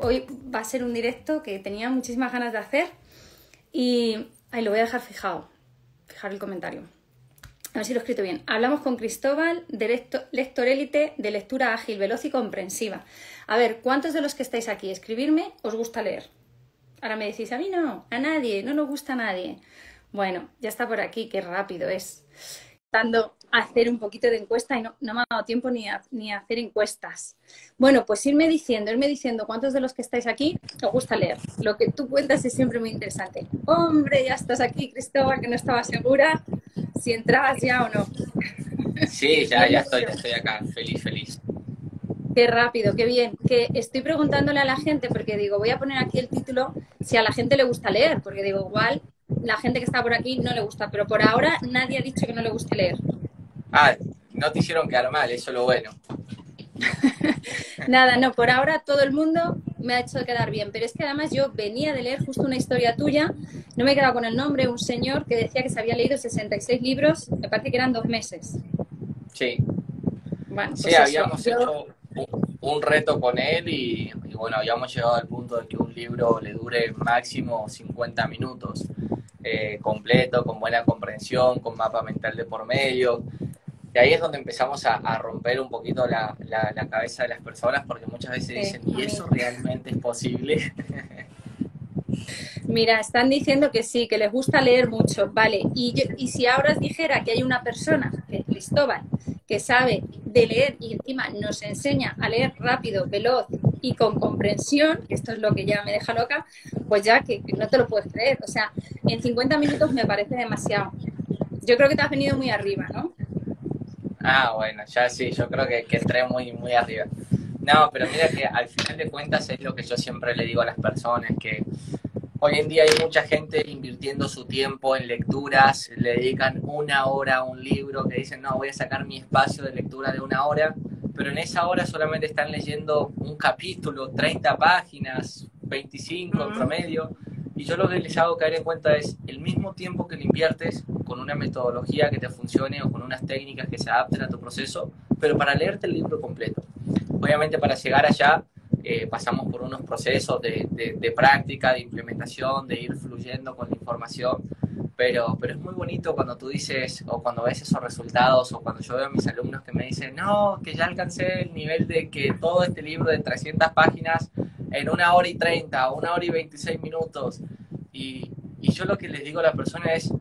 hoy va a ser un directo que tenía muchísimas ganas de hacer y ahí lo voy a dejar fijado, fijar el comentario. A ver si lo he escrito bien. Hablamos con Cristóbal de lector élite de lectura ágil, veloz y comprensiva. A ver, ¿cuántos de los que estáis aquí, escribirme, os gusta leer? Ahora me decís, a mí no, a nadie, no nos gusta a nadie. Bueno, ya está por aquí, qué rápido es. Dando hacer un poquito de encuesta y no, me ha dado tiempo ni a, ni a hacer encuestas. Bueno, pues irme diciendo, irme diciendo cuántos de los que estáis aquí os gusta leer. Lo que tú cuentas es siempre muy interesante. Hombre, ya estás aquí, Cristóbal, que no estaba segura si entrabas ya o no. Sí, ya, ya estoy, estoy acá, feliz, feliz. Qué rápido, qué bien. Que estoy preguntándole a la gente, porque digo, voy a poner aquí el título, si a la gente le gusta leer, porque digo, igual la gente que está por aquí no le gusta, pero por ahora nadie ha dicho que no le guste leer. Ah, no te hicieron quedar mal, eso es lo bueno. Nada, no, por ahora todo el mundo me ha hecho quedar bien, pero es que además yo venía de leer justo una historia tuya, no me he quedado con el nombre, un señor que decía que se había leído 66 libros, me parece que eran dos meses. Sí. Bueno, sí, pues habíamos hecho un, reto con él y, bueno, habíamos llegado al punto de que un libro le dure máximo 50 minutos. Eh, completo, con buena comprensión, con mapa mental de por medio. Y ahí es donde empezamos a, romper un poquito la, cabeza de las personas, porque muchas veces dicen, ¿y eso realmente es posible? Mira, están diciendo que sí, que les gusta leer mucho, vale. Y, y si ahora os dijera que hay una persona, que Cristóbal, que sabe de leer y encima nos enseña a leer rápido, veloz y con comprensión, que esto es lo que ya me deja loca, pues ya que, que no te lo puedes creer. O sea, en 50 minutos me parece demasiado. Yo creo que te has venido muy arriba, ¿no? Ah, bueno, ya sí, yo creo que, que entré muy, muy arriba. No, pero mira que al final de cuentas es lo que yo siempre le digo a las personas, que hoy en día hay mucha gente invirtiendo su tiempo en lecturas, le dedican una hora a un libro, que dicen, no, voy a sacar mi espacio de lectura de una hora, pero en esa hora solamente están leyendo un capítulo, 30 páginas, 25 en promedio, y yo lo que les hago caer en cuenta es el mismo tiempo que le inviertes con una metodología que te funcione o con unas técnicas que se adapten a tu proceso, pero para leerte el libro completo. Obviamente para llegar allá eh, pasamos por unos procesos de, de, práctica, de implementación, de ir fluyendo con la información, pero, pero es muy bonito cuando tú dices, o cuando ves esos resultados, o cuando yo veo a mis alumnos que me dicen, no, que ya alcancé el nivel de que todo este libro de 300 páginas en una hora y 30, una hora y 26 minutos. Y, y yo lo que les digo a la persona es,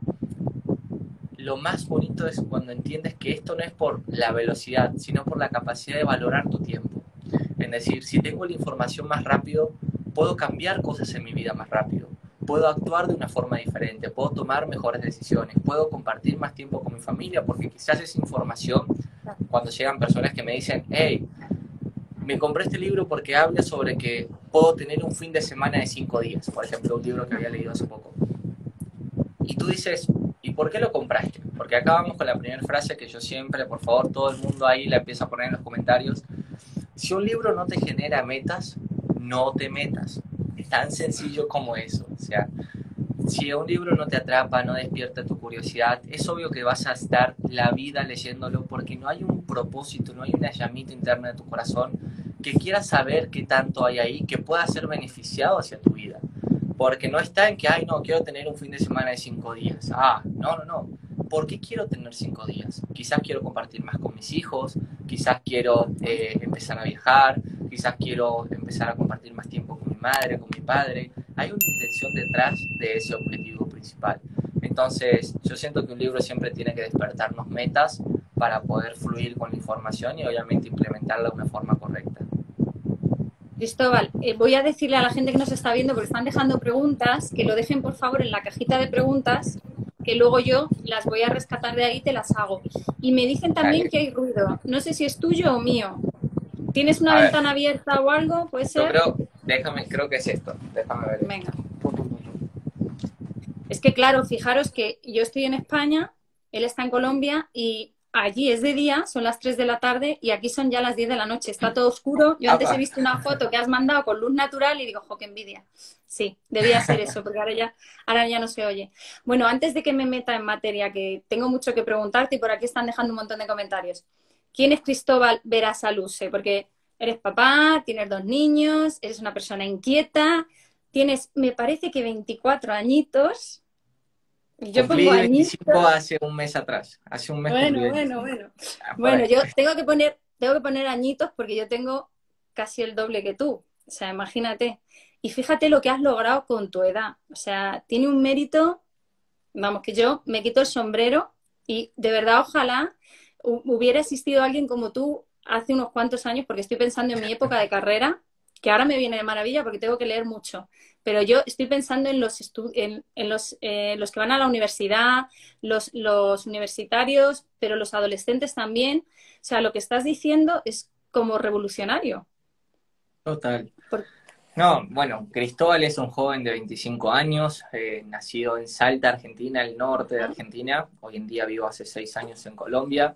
lo más bonito es cuando entiendes que esto no es por la velocidad, sino por la capacidad de valorar tu tiempo. Es decir, si tengo la información más rápido, puedo cambiar cosas en mi vida más rápido, puedo actuar de una forma diferente, puedo tomar mejores decisiones, puedo compartir más tiempo con mi familia, porque quizás esa información, cuando llegan personas que me dicen, hey, me compré este libro porque habla sobre que puedo tener un fin de semana de cinco días, por ejemplo, un libro que había leído hace poco. Y tú dices, ¿y por qué lo compraste? Porque acá vamos con la primera frase que yo siempre, por favor, todo el mundo ahí la empieza a poner en los comentarios. Si un libro no te genera metas, no te metas. Es tan sencillo como eso. O sea, si un libro no te atrapa, no despierta tu curiosidad, es obvio que vas a estar la vida leyéndolo porque no hay un propósito, no hay una llamita interna de tu corazón que quiera saber qué tanto hay ahí, que pueda ser beneficiado hacia tu vida. Porque no está en que, ay, no, quiero tener un fin de semana de cinco días. Ah, no, no, no. ¿Por qué quiero tener cinco días? Quizás quiero compartir más con mis hijos, quizás quiero eh, empezar a viajar, quizás quiero empezar a compartir más tiempo con mi madre, con mi padre. Hay una intención detrás de ese objetivo principal. Entonces, yo siento que un libro siempre tiene que despertarnos metas para poder fluir con la información y obviamente implementarla de una forma correcta. Cristóbal, eh, voy a decirle a la gente que nos está viendo, porque están dejando preguntas, que lo dejen por favor en la cajita de preguntas, que luego yo las voy a rescatar de ahí y te las hago. Y me dicen también que hay ruido. No sé si es tuyo o mío. ¿Tienes una ventana abierta o algo? ¿Puede ser? creo, déjame, creo que es esto. Déjame ver. Venga. Es que claro, fijaros que yo estoy en España, él está en Colombia y allí es de día, son las 3 de la tarde y aquí son ya las 10 de la noche. Está todo oscuro. Yo antes he visto una foto que has mandado con luz natural y digo, jo, qué envidia. Sí, debía ser eso, porque ahora ya, ahora ya no se oye. Bueno, antes de que me meta en materia, que tengo mucho que preguntarte y por aquí están dejando un montón de comentarios. ¿Quién es Cristóbal Verasaluce? Porque eres papá, tienes dos niños, eres una persona inquieta, tienes, me parece que 24 añitos. Yo pongo 25 hace un mes atrás, hace un mes. Bueno, bueno, bueno. Ah, bueno, yo tengo que poner, tengo que poner añitos porque yo tengo casi el doble que tú. O sea, imagínate. Y fíjate lo que has logrado con tu edad. O sea, tiene un mérito, vamos, que yo me quito el sombrero y de verdad ojalá hubiera existido alguien como tú hace unos cuantos años, porque estoy pensando en mi época de carrera, que ahora me viene de maravilla porque tengo que leer mucho, pero yo estoy pensando en los, en, los, eh, los que van a la universidad, los, los universitarios, pero los adolescentes también. O sea, lo que estás diciendo es como revolucionario. Total. No, bueno, Cristóbal es un joven de 25 años, eh, nacido en Salta, Argentina, el norte de Argentina. Hoy en día vivo hace seis años en Colombia.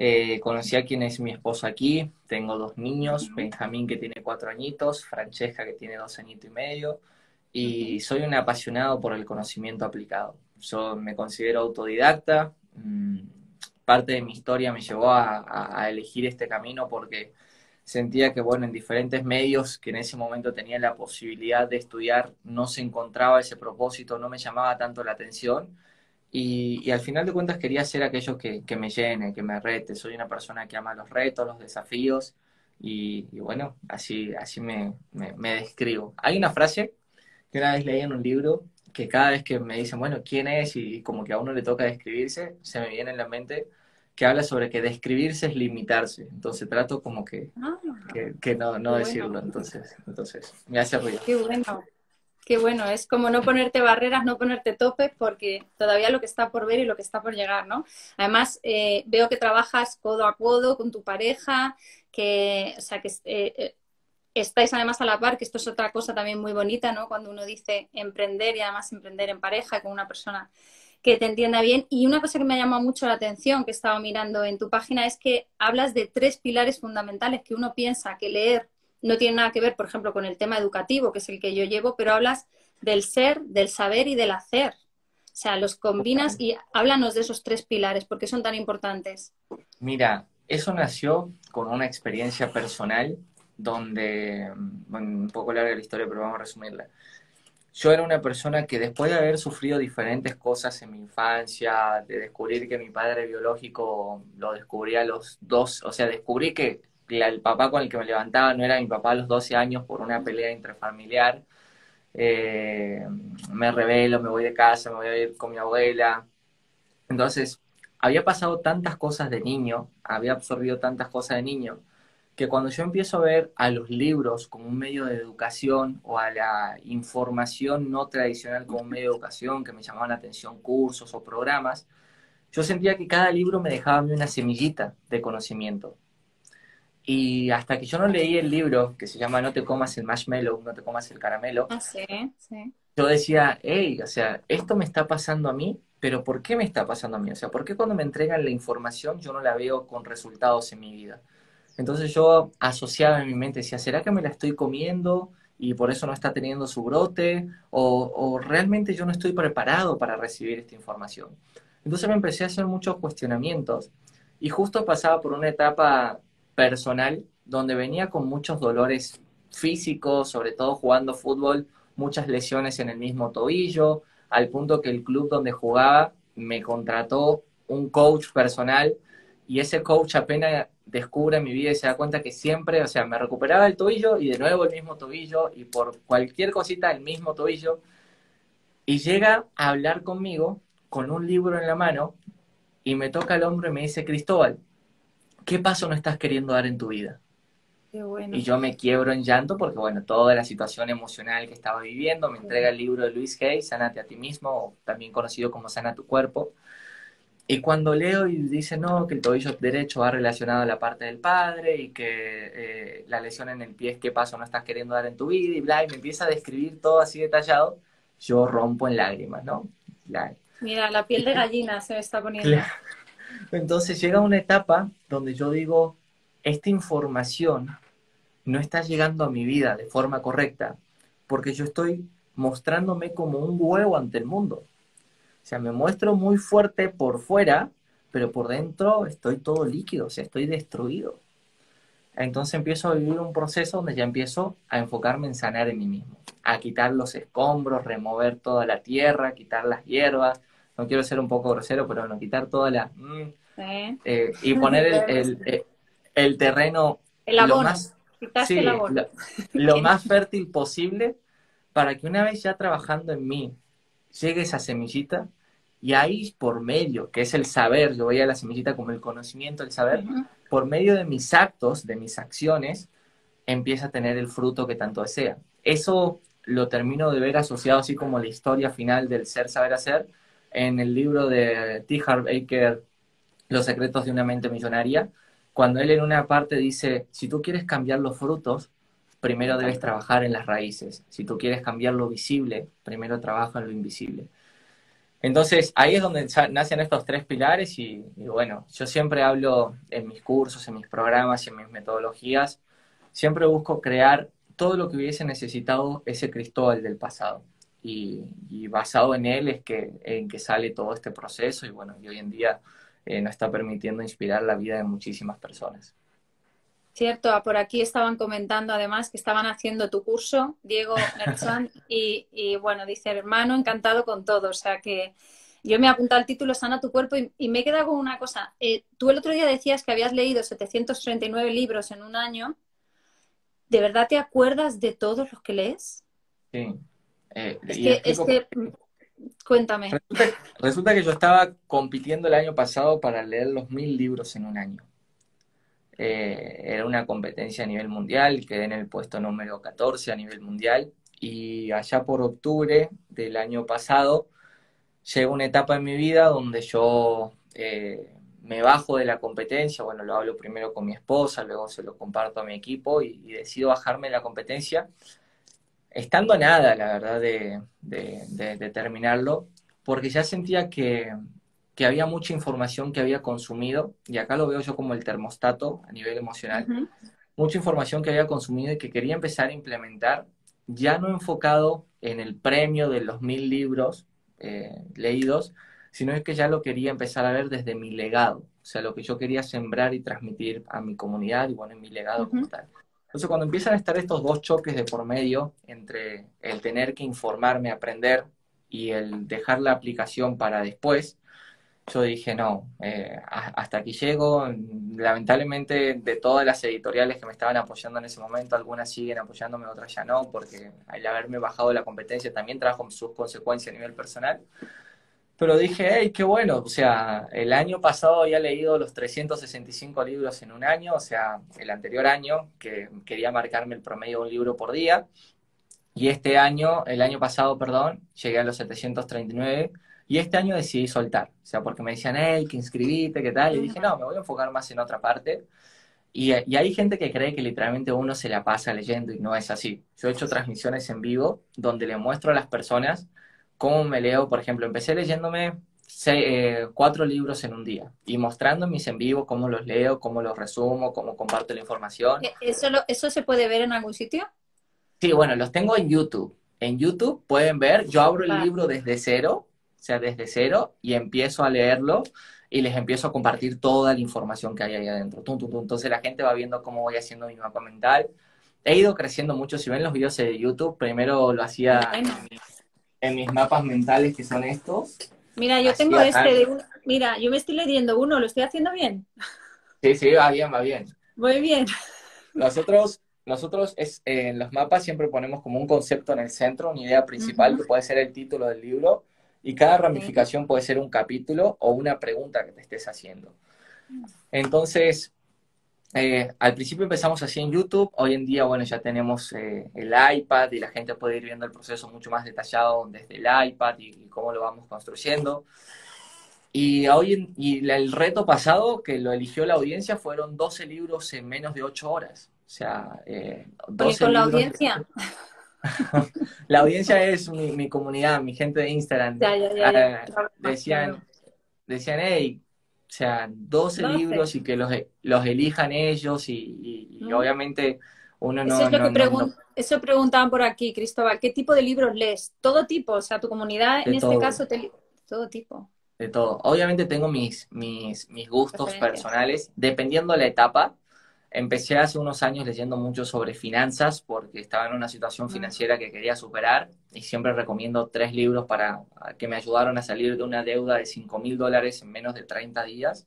Eh, conocí a quien es mi esposo aquí. Tengo dos niños, Benjamín que tiene cuatro añitos, Francesca que tiene dos añitos y medio. Y soy un apasionado por el conocimiento aplicado. Yo me considero autodidacta. Mm, parte de mi historia me llevó a, elegir este camino porque sentía que, bueno, en diferentes medios que en ese momento tenía la posibilidad de estudiar, no se encontraba ese propósito, no me llamaba tanto la atención y, al final de cuentas quería ser aquello que, me llene, que me rete. Soy una persona que ama los retos, los desafíos y, bueno, así, así me, me, describo. Hay una frase que una vez leí en un libro que cada vez que me dicen, bueno, ¿quién es? Y como que a uno le toca describirse, se me viene en la mente que habla sobre que describirse es limitarse. Entonces trato como que, ah. que, no, no decirlo. Entonces, entonces me hace ruido. Qué bueno. Qué bueno, es como no ponerte barreras, no ponerte topes, porque todavía lo que está por ver y lo que está por llegar, ¿no? Además, eh, veo que trabajas codo a codo con tu pareja, que, o sea, que eh, eh, estáis además a la par, que esto es otra cosa también muy bonita, ¿no? Cuando uno dice emprender y además emprender en pareja con una persona que te entienda bien. Y una cosa que me ha llamado mucho la atención, que he estado mirando en tu página, es que hablas de tres pilares fundamentales que uno piensa que leer no tiene nada que ver, por ejemplo, con el tema educativo, que es el que yo llevo, pero hablas del ser, del saber y del hacer. O sea, los combinas y háblanos de esos tres pilares, porque son tan importantes. Mira, eso nació con una experiencia personal donde, un poco larga la historia, pero vamos a resumirla. Yo era una persona que después de haber sufrido diferentes cosas en mi infancia, de descubrir que mi padre biológico lo descubrí a los dos, o sea, descubrí que el papá con el que me levantaba no era mi papá a los 12 años por una pelea intrafamiliar. Eh, me revelo, me voy de casa, me voy a ir con mi abuela. Entonces, había pasado tantas cosas de niño, había absorbido tantas cosas de niño, que cuando yo empiezo a ver a los libros como un medio de educación o a la información no tradicional como un medio de educación que me llamaban la atención cursos o programas, yo sentía que cada libro me dejaba una semillita de conocimiento. Y hasta que yo no leí el libro que se llama No te comas el marshmallow, no te comas el caramelo, ah, sí, sí. yo decía, hey, o sea, esto me está pasando a mí, pero ¿por qué me está pasando a mí? O sea, ¿por qué cuando me entregan la información yo no la veo con resultados en mi vida? Entonces yo asociaba en mi mente, decía, ¿será que me la estoy comiendo y por eso no está teniendo su brote? ¿O, o realmente yo no estoy preparado para recibir esta información? Entonces me empecé a hacer muchos cuestionamientos y justo pasaba por una etapa personal, donde venía con muchos dolores físicos, sobre todo jugando fútbol, muchas lesiones en el mismo tobillo, al punto que el club donde jugaba me contrató un coach personal y ese coach apenas descubre mi vida y se da cuenta que siempre, o sea, me recuperaba el tobillo y de nuevo el mismo tobillo y por cualquier cosita el mismo tobillo y llega a hablar conmigo con un libro en la mano y me toca el hombro y me dice, Cristóbal, ¿qué paso no estás queriendo dar en tu vida? Y yo me quiebro en llanto porque, bueno, toda la situación emocional que estaba viviendo, me entrega el libro de Luis Hay, Sánate a ti mismo, también conocido como Sana tu cuerpo. Y cuando leo y dice, no, que el tobillo derecho va relacionado a la parte del padre y que eh, la lesión en el pie es qué paso no estás queriendo dar en tu vida y bla, y me empieza a describir todo así detallado, yo rompo en lágrimas, ¿no? Mira, la piel de gallina se me está poniendo. Entonces llega una etapa donde yo digo, esta información no está llegando a mi vida de forma correcta porque yo estoy mostrándome como un huevo ante el mundo. O sea, me muestro muy fuerte por fuera, pero por dentro estoy todo líquido, o sea, estoy destruido. entonces empiezo a vivir un proceso donde ya empiezo a enfocarme en sanar en mí mismo, a quitar los escombros, remover toda la tierra, quitar las hierbas, no quiero ser un poco grosero, pero bueno, quitar toda la... Mm, eh, y poner el, el, terreno lo más, lo más fértil posible para que una vez ya trabajando en mí llegue esa semillita y ahí por medio, que es el saber, yo veía la semillita como el conocimiento, el saber, por medio de mis actos, de mis acciones, empieza a tener el fruto que tanto desea. Eso lo termino de ver asociado así como la historia final del ser, saber, hacer, en el libro de T. Harv Baker, Los secretos de una mente millonaria, cuando él en una parte dice, si tú quieres cambiar los frutos, primero debes trabajar en las raíces. Si tú quieres cambiar lo visible, primero trabaja en lo invisible. Entonces, ahí es donde nacen estos tres pilares y, bueno, yo siempre hablo en mis cursos, en mis programas y en mis metodologías, siempre busco crear todo lo que hubiese necesitado ese Cristóbal del pasado. Y, basado en él es que, en que sale todo este proceso y bueno, y hoy en día eh, nos está permitiendo inspirar la vida de muchísimas personas. Cierto, por aquí estaban comentando además que estaban haciendo tu curso, Diego Merchan, y, bueno, dice, hermano, encantado con todo. O sea que yo me he apuntado al título Sana tu cuerpo y, me he quedado con una cosa. Eh, tú el otro día decías que habías leído 739 libros en un año. ¿De verdad te acuerdas de todos los que lees? Sí. Eh, es, que, mm, cuéntame. resulta que yo estaba compitiendo el año pasado para leer los mil libros en un año. Eh, era una competencia a nivel mundial, quedé en el puesto número 14 a nivel mundial y allá por octubre del año pasado llega una etapa en mi vida donde yo eh, me bajo de la competencia, bueno, lo hablo primero con mi esposa, luego se lo comparto a mi equipo y, decido bajarme de la competencia, estando nada, la verdad, de, de terminarlo, porque ya sentía que, que había mucha información que había consumido, y acá lo veo yo como el termostato a nivel emocional, mucha información que había consumido y que quería empezar a implementar, ya no enfocado en el premio de los mil libros eh, leídos, sino es que ya lo quería empezar a ver desde mi legado, o sea, lo que yo quería sembrar y transmitir a mi comunidad y bueno, en mi legado como tal. Entonces, cuando empiezan a estar estos dos choques de por medio entre el tener que informarme, aprender y el dejar la aplicación para después, yo dije, no, eh, hasta aquí llego. Lamentablemente, de todas las editoriales que me estaban apoyando en ese momento, algunas siguen apoyándome, otras ya no, porque al haberme bajado la competencia también trajo sus consecuencias a nivel personal. Pero dije, hey, qué bueno, o sea, el año pasado había leído los 365 libros en un año, o sea, el anterior año, que quería marcarme el promedio de un libro por día, y este año, el año pasado, perdón, llegué a los 739 y este año decidí soltar, o sea, porque me decían, hey, que inscribite, qué tal, y dije, no, me voy a enfocar más en otra parte. Y, y, hay gente que cree que literalmente uno se la pasa leyendo y no es así. Yo he hecho transmisiones en vivo donde le muestro a las personas cómo me leo. Por ejemplo, empecé leyéndome eh, cuatro libros en un día y mostrando mis en vivo cómo los leo, cómo los resumo, cómo comparto la información. ¿E-, ¿Eso, ¿Eso se puede ver en algún sitio? Sí, bueno, los tengo en YouTube. En YouTube pueden ver, yo abro el libro desde cero o sea, desde cero, y empiezo a leerlo y les empiezo a compartir toda la información que hay ahí adentro. Entonces la gente va viendo cómo voy haciendo mi mapa mental. He ido creciendo mucho. Si ven los videos de YouTube, primero lo hacía en, mis, mapas mentales, que son estos. Mira, yo tengo este de un... Mira, yo me estoy leyendo uno, ¿lo estoy haciendo bien? Sí, sí, va bien, va bien. Muy bien. Nosotros, nosotros es, en los mapas siempre ponemos como un concepto en el centro, una idea principal, que puede ser el título del libro, y cada ramificación puede ser un capítulo o una pregunta que te estés haciendo. Entonces, eh, al principio empezamos así en YouTube, hoy en día, bueno, ya tenemos eh, el iPad y la gente puede ir viendo el proceso mucho más detallado desde el iPad y, cómo lo vamos construyendo. Y, hoy y el reto pasado que lo eligió la audiencia fueron 12 libros en menos de 8 horas. O sea, eh, 12 con la audiencia? la audiencia es mi, comunidad, mi gente de Instagram. Ah, decían, decían, hey, o sea, 12 libros y que los, los elijan ellos y, obviamente uno no... Eso, es lo que eso preguntaban por aquí, Cristóbal, ¿qué tipo de libros lees? Todo tipo, o sea, tu comunidad en este caso, te... todo tipo. De todo. Obviamente tengo mis, mis, mis gustos personales, dependiendo de la etapa. Empecé hace unos años leyendo mucho sobre finanzas porque estaba en una situación financiera que quería superar y siempre recomiendo tres libros para que me ayudaron a salir de una deuda de 5 mil dólares en menos de 30 días,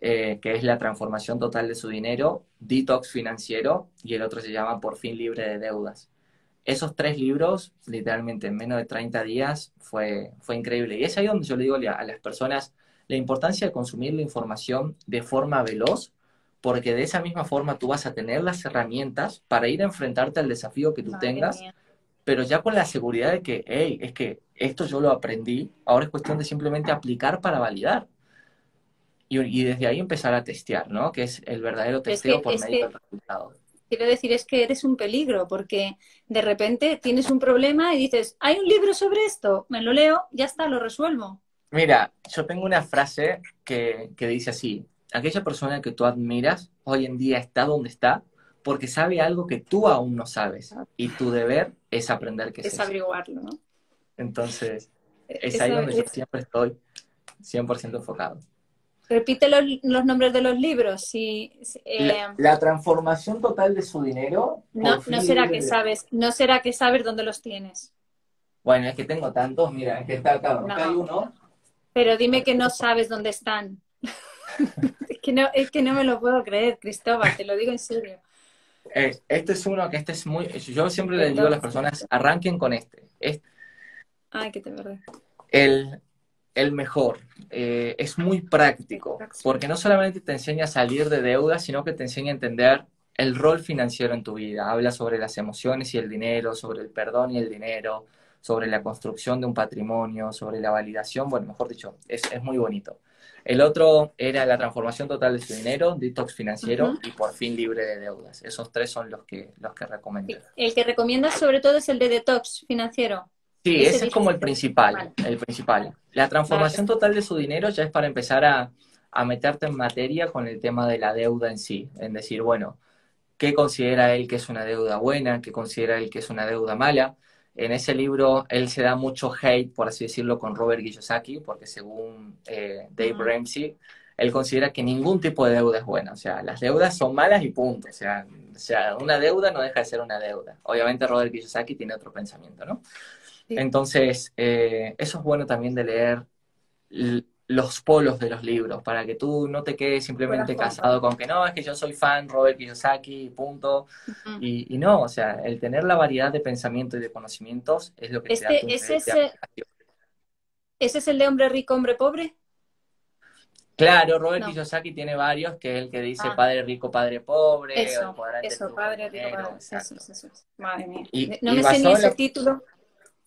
eh, que es La transformación total de su dinero, Detox financiero y el otro se llama Por fin libre de deudas. Esos tres libros, literalmente en menos de 30 días, fue, fue increíble. Y es ahí donde yo le digo a las personas la importancia de consumir la información de forma veloz porque de esa misma forma tú vas a tener las herramientas para ir a enfrentarte al desafío que tú tengas, pero ya con la seguridad de que, hey, es que esto yo lo aprendí, ahora es cuestión de simplemente aplicar para validar. Y, desde ahí empezar a testear, ¿no? Que es el verdadero testeo por medio del resultado. Quiero decir, es que eres un peligro, porque de repente tienes un problema y dices, hay un libro sobre esto, me lo leo, ya está, lo resuelvo. Mira, yo tengo una frase que, que dice así, aquella persona que tú admiras hoy en día está donde está porque sabe algo que tú aún no sabes y tu deber es aprender que es, es averiguarlo, ¿no? Entonces, es ahí donde yo siempre estoy 100% enfocado. Repite los, nombres de los libros. Si, eh, la, transformación total de su dinero. No, no será que sabes, no será que sabes dónde los tienes. Bueno, es que tengo tantos, mira, es que está acá, no. hay uno. Pero dime que no sabes dónde están. es, que no, es que no me lo puedo creer, Cristóbal, te lo digo en serio. este es uno que este es muy. Yo siempre le digo a las personas: arranquen con este. Ay, que te verdad. El, el mejor. Eh, es muy práctico, porque no solamente te enseña a salir de deudas, sino que te enseña a entender el rol financiero en tu vida. Habla sobre las emociones y el dinero, sobre el perdón y el dinero, sobre la construcción de un patrimonio, sobre la validación. Bueno, mejor dicho, es, es muy bonito. El otro era la transformación total de su dinero, detox financiero y por fin libre de deudas. Esos tres son los que, los que recomiendo. El que recomiendas sobre todo es el de detox financiero. Sí, ese, es como el principal, el principal. La transformación total de su dinero ya es para empezar a, a meterte en materia con el tema de la deuda en sí. En decir, bueno, ¿qué considera él que es una deuda buena? ¿Qué considera él que es una deuda mala? En ese libro él se da mucho hate, por así decirlo, con Robert Kiyosaki, porque según eh, Dave Ramsey, él considera que ningún tipo de deuda es buena. O sea, las deudas son malas y punto. O sea, o sea una deuda no deja de ser una deuda. Obviamente Robert Kiyosaki tiene otro pensamiento, ¿no? Entonces, eh, eso es bueno también de leer los polos de los libros, para que tú no te quedes simplemente casado con que no, es que yo soy fan Robert Kiyosaki, punto. y, no, o sea, el tener la variedad de pensamientos y de conocimientos es lo que te da este, tu ese, ese, ¿Ese es el de hombre rico, hombre pobre? Claro, Robert Kiyosaki tiene varios, que es el que dice ah. padre rico, padre pobre. Eso, eso padre rico, padre. Eso, eso, Madre mía. no me sé ni ese título.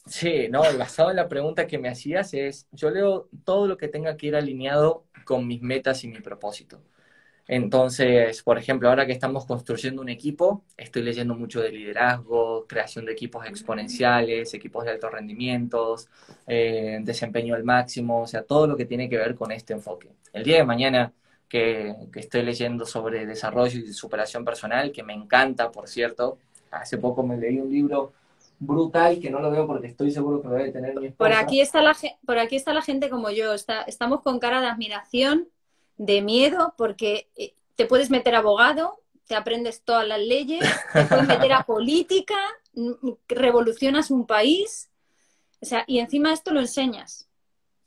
Sí, no, basado en la pregunta que me hacías es, yo leo todo lo que tenga que ir alineado con mis metas y mi propósito. Entonces, por ejemplo, ahora que estamos construyendo un equipo, estoy leyendo mucho de liderazgo, creación de equipos exponenciales, equipos de altos rendimientos, eh, desempeño al máximo, o sea, todo lo que tiene que ver con este enfoque. El día de mañana que, que estoy leyendo sobre desarrollo y superación personal, que me encanta, por cierto, hace poco me leí un libro brutal que no lo veo porque estoy seguro que lo debe tener mi Por aquí está la, por aquí está la gente como yo, está, estamos con cara de admiración, de miedo, porque eh, te puedes meter abogado, te aprendes todas las leyes, te puedes meter a política, revolucionas un país, o sea, y encima esto lo enseñas.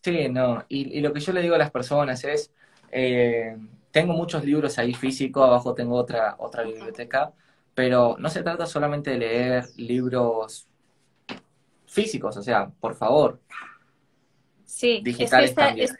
Sí, no, y, lo que yo le digo a las personas es, eh, tengo muchos libros ahí físicos, abajo tengo otra, otra biblioteca, pero no se trata solamente de leer libros físicos, o sea, por favor. Sí, digitales es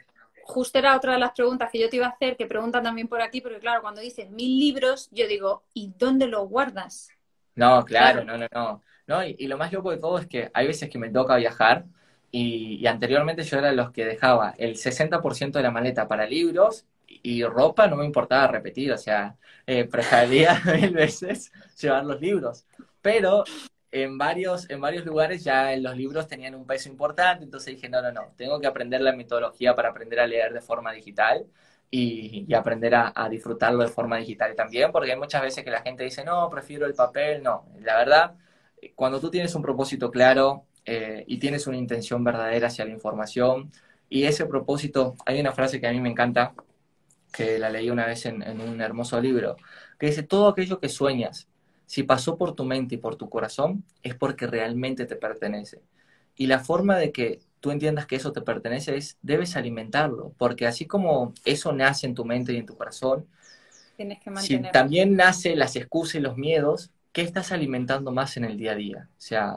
justo era otra de las preguntas que yo te iba a hacer, que preguntan también por aquí, porque claro, cuando dices mil libros, yo digo, ¿y dónde los guardas? No, claro, no, no, no. no y, lo más loco de todo es que hay veces que me toca viajar y, y anteriormente yo era de los que dejaba el 60% de la maleta para libros y ropa no me importaba repetir, o sea, eh, prefería mil veces llevar los libros. Pero en varios, en varios lugares ya los libros tenían un peso importante, entonces dije, no, no, no, tengo que aprender la metodología para aprender a leer de forma digital y, aprender a, disfrutarlo de forma digital también, porque hay muchas veces que la gente dice, no, prefiero el papel, no, la verdad, cuando tú tienes un propósito claro eh, y tienes una intención verdadera hacia la información, y ese propósito, hay una frase que a mí me encanta, que la leí una vez en, en un hermoso libro, que dice, todo aquello que sueñas, si pasó por tu mente y por tu corazón, es porque realmente te pertenece. Y la forma de que tú entiendas que eso te pertenece es, debes alimentarlo, porque así como eso nace en tu mente y en tu corazón, Tienes que si también nace las excusas y los miedos, ¿qué estás alimentando más en el día a día? O sea,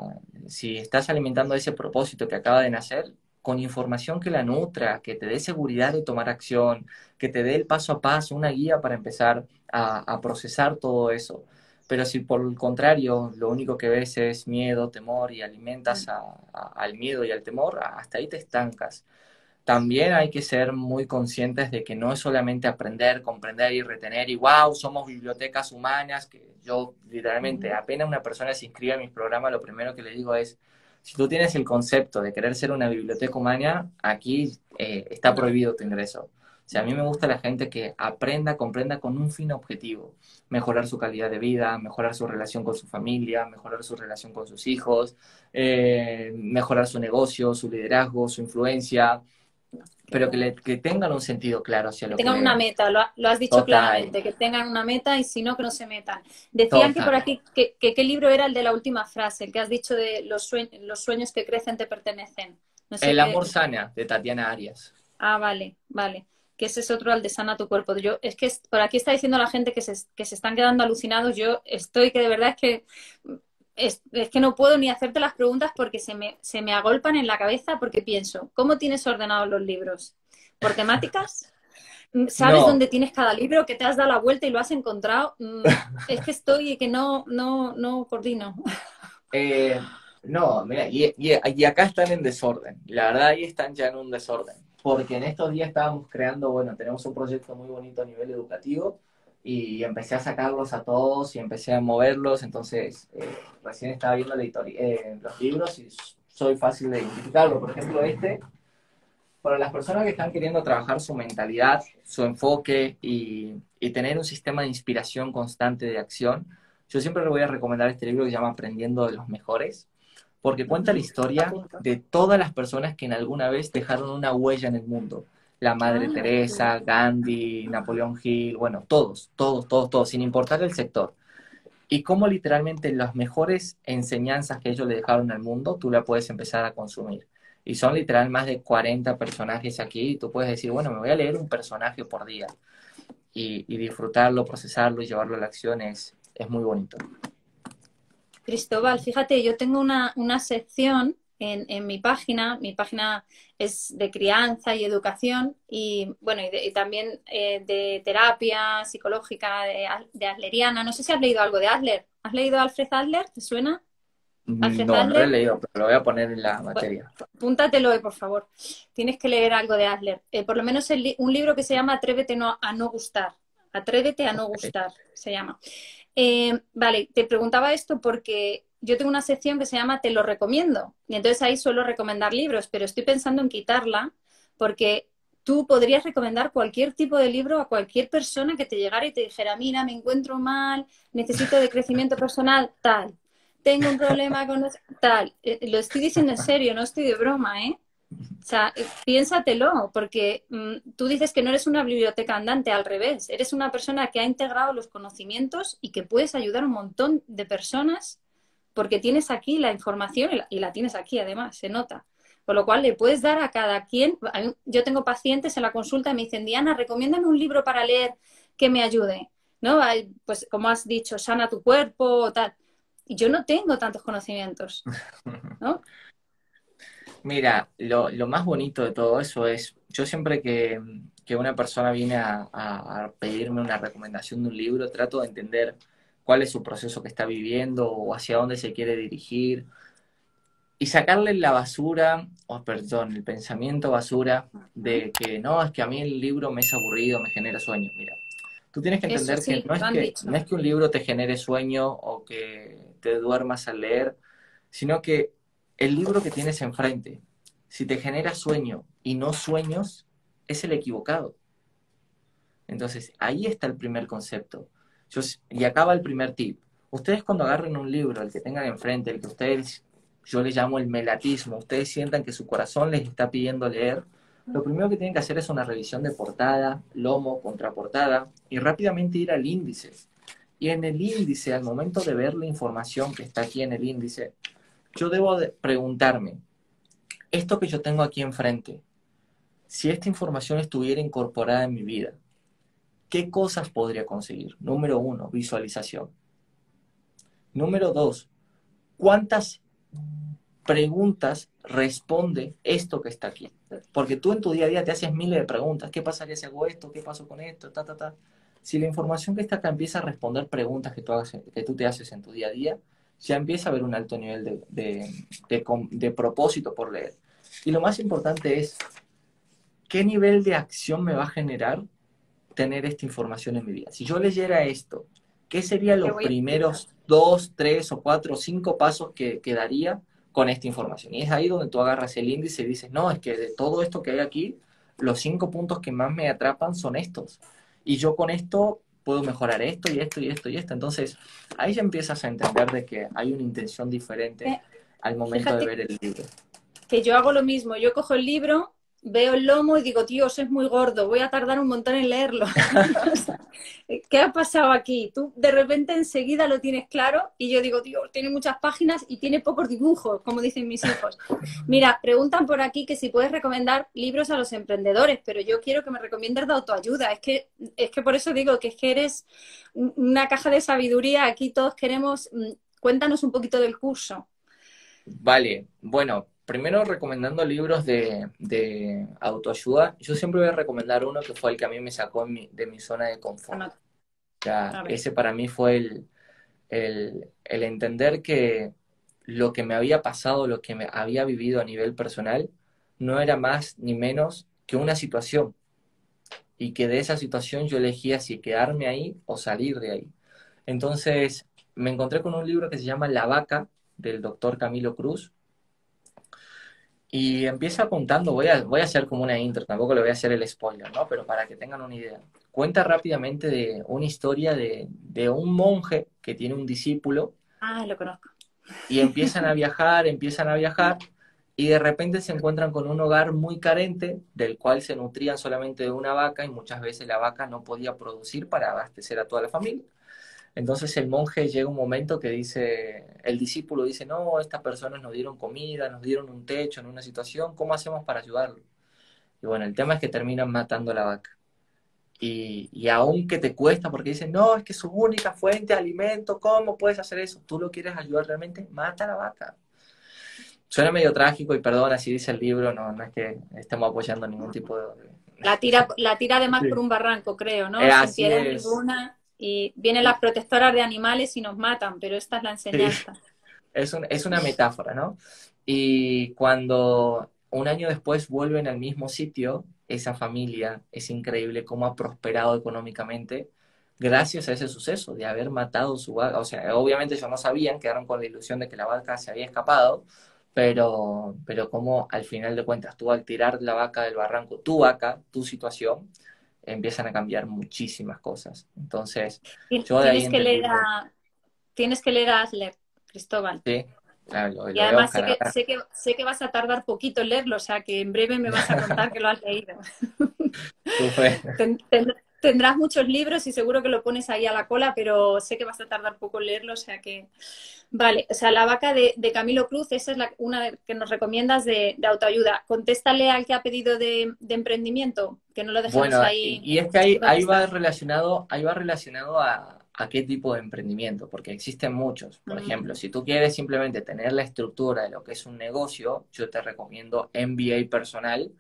si estás alimentando ese propósito que acaba de nacer, con información que la nutra, que te dé seguridad de tomar acción, que te dé el paso a paso, una guía para empezar a, a procesar todo eso. Pero si por el contrario lo único que ves es miedo, temor y alimentas a- a- al miedo y al temor, hasta ahí te estancas. También hay que ser muy conscientes de que no es solamente aprender, comprender y retener y wow, somos bibliotecas humanas, que yo literalmente apenas una persona se inscribe a mis programas, lo primero que le digo es, si tú tienes el concepto de querer ser una biblioteca humana, aquí eh, está prohibido tu ingreso. O a mí me gusta la gente que aprenda, comprenda con un fin objetivo, mejorar su calidad de vida, mejorar su relación con su familia, mejorar su relación con sus hijos, eh, mejorar su negocio, su liderazgo, su influencia, pero que, le- que tengan un sentido claro hacia Que lo tengan que... una meta, lo, lo has dicho Total. claramente, que tengan una meta y si no, que no se metan. Decían que Total. por aquí, que, que qué libro era el de la última frase, el que has dicho de los, sue- los sueños que crecen te pertenecen. No sé El amor sana, de Tatiana Arias. Ah, vale, vale. Que ese es otro al de sana tu cuerpo. Yo, es que por aquí está diciendo la gente que se, que se están quedando alucinados. Yo estoy que de verdad es que es, es que no puedo ni hacerte las preguntas porque se me, se me agolpan en la cabeza porque pienso, ¿cómo tienes ordenados los libros? ¿Por temáticas? ¿Sabes No. dónde tienes cada libro? ¿Que te has dado la vuelta y lo has encontrado? Mm, Es que estoy y que no, no, no coordino. Eh, no, mira, y, y- y acá están en desorden. La verdad, ahí están ya en un desorden. Porque en estos días estábamos creando, bueno, tenemos un proyecto muy bonito a nivel educativo y empecé a sacarlos a todos y empecé a moverlos. Entonces, eh, recién estaba viendo la eh, los libros y soy fácil de identificarlo. Por ejemplo, este, para las personas que están queriendo trabajar su mentalidad, su enfoque y, y tener un sistema de inspiración constante de acción, yo siempre le voy a recomendar este libro que se llama Aprendiendo de los Mejores, porque cuenta la historia de todas las personas que en alguna vez dejaron una huella en el mundo. La Madre Ah, Teresa, Gandhi, Napoleón Hill, bueno, todos, todos, todos, todos, sin importar el sector. Y cómo literalmente las mejores enseñanzas que ellos le dejaron al mundo, tú la puedes empezar a consumir. Y son literal más de 40 personajes aquí, y tú puedes decir, bueno, me voy a leer un personaje por día. Y, y disfrutarlo, procesarlo y llevarlo a la acción es, es muy bonito. Cristóbal, fíjate, yo tengo una, una sección en, en mi página, mi página es de crianza y educación y bueno, y, de- y también eh, de terapia psicológica de, de Adleriana. No sé si has leído algo de Adler. ¿Has leído Alfred Adler? ¿Te suena? Alfred No, no lo he leído, pero lo voy a poner en la materia. Apúntatelo, eh, por favor. Tienes que leer algo de Adler. Eh, por lo menos el un libro que se llama Atrévete no- a no gustar. Atrévete a no gustar, se llama. Eh, vale, te preguntaba esto porque yo tengo una sección que se llama Te lo recomiendo. Y entonces ahí suelo recomendar libros, pero estoy pensando en quitarla porque tú podrías recomendar cualquier tipo de libro a cualquier persona que te llegara y te dijera, mira, me encuentro mal, necesito de crecimiento personal, tal. Tengo un problema con... tal. Eh, lo estoy diciendo en serio, no estoy de broma, ¿eh? O sea, eh, piénsatelo, porque mm, tú dices que no eres una biblioteca andante, al revés, eres una persona que ha integrado los conocimientos y que puedes ayudar a un montón de personas porque tienes aquí la información y la, y la tienes aquí además, se nota. Con lo cual le puedes dar a cada quien. Yo tengo pacientes en la consulta y me dicen, Diana, recomiéndame un libro para leer que me ayude, ¿no? Pues como has dicho, sana tu cuerpo o tal. Y yo no tengo tantos conocimientos, ¿no? Mira, lo, lo más bonito de todo eso es, yo siempre que, que una persona viene a pedirme una recomendación de un libro, trato de entender cuál es su proceso que está viviendo o hacia dónde se quiere dirigir y sacarle la basura, o perdón, el pensamiento basura de que no, es que a mí el libro me es aburrido, me genera sueño. Mira, tú tienes que entender sí, que no es que, no es que un libro te genere sueño o que te duermas al leer, sino que el libro que tienes enfrente, si te genera sueño y no sueños, es el equivocado. Entonces, ahí está el primer concepto. Y acaba el primer tip. Ustedes cuando agarren un libro, el que tengan enfrente, el que ustedes, yo le llamo el melatismo, ustedes sientan que su corazón les está pidiendo leer, lo primero que tienen que hacer es una revisión de portada, lomo, contraportada y rápidamente ir al índice. Y en el índice, al momento de ver la información que está aquí en el índice, yo debo de preguntarme, esto que yo tengo aquí enfrente, si esta información estuviera incorporada en mi vida, ¿qué cosas podría conseguir? Número uno, visualización. Número dos, ¿cuántas preguntas responde esto que está aquí? Porque tú en tu día a día te haces miles de preguntas. ¿Qué pasaría si hago esto? ¿Qué pasó con esto? Ta, ta, ta. Si la información que está acá empieza a responder preguntas que tú, que tú te haces en tu día a día, ya empieza a haber un alto nivel de, de propósito por leer. Y lo más importante es, ¿qué nivel de acción me va a generar tener esta información en mi vida? Si yo leyera esto, ¿qué serían los primeros dos, tres o cuatro o cinco pasos que, que daría con esta información? Y es ahí donde tú agarras el índice y dices, no, es que de todo esto que hay aquí, los cinco puntos que más me atrapan son estos. Y yo con esto puedo mejorar esto y esto y esto y esto. Entonces, ahí ya empiezas a entender de que hay una intención diferente eh, al momento de ver el libro. Que yo hago lo mismo, yo cojo el libro veo el lomo y digo, tío, es muy gordo, voy a tardar un montón en leerlo. ¿Qué ha pasado aquí? Tú de repente enseguida lo tienes claro y yo digo, tío, tiene muchas páginas y tiene pocos dibujos, como dicen mis hijos. Mira, preguntan por aquí que si puedes recomendar libros a los emprendedores, pero yo quiero que me recomiendes de autoayuda. Es que, es que por eso digo que es que eres una caja de sabiduría. Aquí todos queremos, mm, cuéntanos un poquito del curso. Vale, bueno, primero recomendando libros de, autoayuda, yo siempre voy a recomendar uno que fue el que a mí me sacó de mi zona de confort. ese para mí fue el, el, entender que lo que me había pasado, lo que me había vivido a nivel personal, no era más ni menos que una situación. Y que de esa situación yo elegía si quedarme ahí o salir de ahí. Entonces me encontré con un libro que se llama La vaca, del doctor Camilo Cruz, y empieza contando, voy a, voy a hacer como una intro, tampoco le voy a hacer el spoiler, ¿no? Pero para que tengan una idea. Cuenta rápidamente de una historia de, de un monje que tiene un discípulo. Ah, lo conozco. Y empiezan a viajar, empiezan a viajar, y de repente se encuentran con un hogar muy carente, del cual se nutrían solamente de una vaca, y muchas veces la vaca no podía producir para abastecer a toda la familia. Entonces el monje llega un momento que dice, el discípulo dice, no, estas personas nos dieron comida, nos dieron un techo en una situación, ¿cómo hacemos para ayudarlo? Y bueno, el tema es que terminan matando a la vaca. Y, y aunque te cuesta, porque dicen, no, es que es su única fuente de alimento, ¿cómo puedes hacer eso? ¿Tú lo quieres ayudar realmente? Mata a la vaca. Suena medio trágico y perdón, así dice el libro, no, no es que estemos apoyando ningún tipo de... La tira, la tira además por un barranco, creo, ¿no? Eh, así es y vienen las protectoras de animales y nos matan, pero esta es la enseñanza. Es, es una metáfora, ¿no? Y cuando un año después vuelven al mismo sitio, esa familia es increíble cómo ha prosperado económicamente gracias a ese suceso de haber matado su vaca. O sea, obviamente ellos no sabían, quedaron con la ilusión de que la vaca se había escapado, pero, pero como al final de cuentas tú al tirar la vaca del barranco, tu vaca, tu situación, empiezan a cambiar muchísimas cosas. Entonces, yo de tienes, que leer a, tienes que leer a Cristóbal. Sí. y además sé que, sé, que, sé que, vas a tardar poquito en leerlo, o sea que en breve me vas a contar que lo has leído. tendrás muchos libros y seguro que lo pones ahí a la cola, pero sé que vas a tardar poco en leerlo, o sea que... Vale, o sea, la vaca de, Camilo Cruz, esa es la, una que nos recomiendas de, autoayuda. Contéstale al que ha pedido de, emprendimiento, que no lo dejemos bueno, ahí. Y, es que ahí, ahí va relacionado, ahí va relacionado a, qué tipo de emprendimiento, porque existen muchos. Por ejemplo, si tú quieres simplemente tener la estructura de lo que es un negocio, yo te recomiendo MBA personal,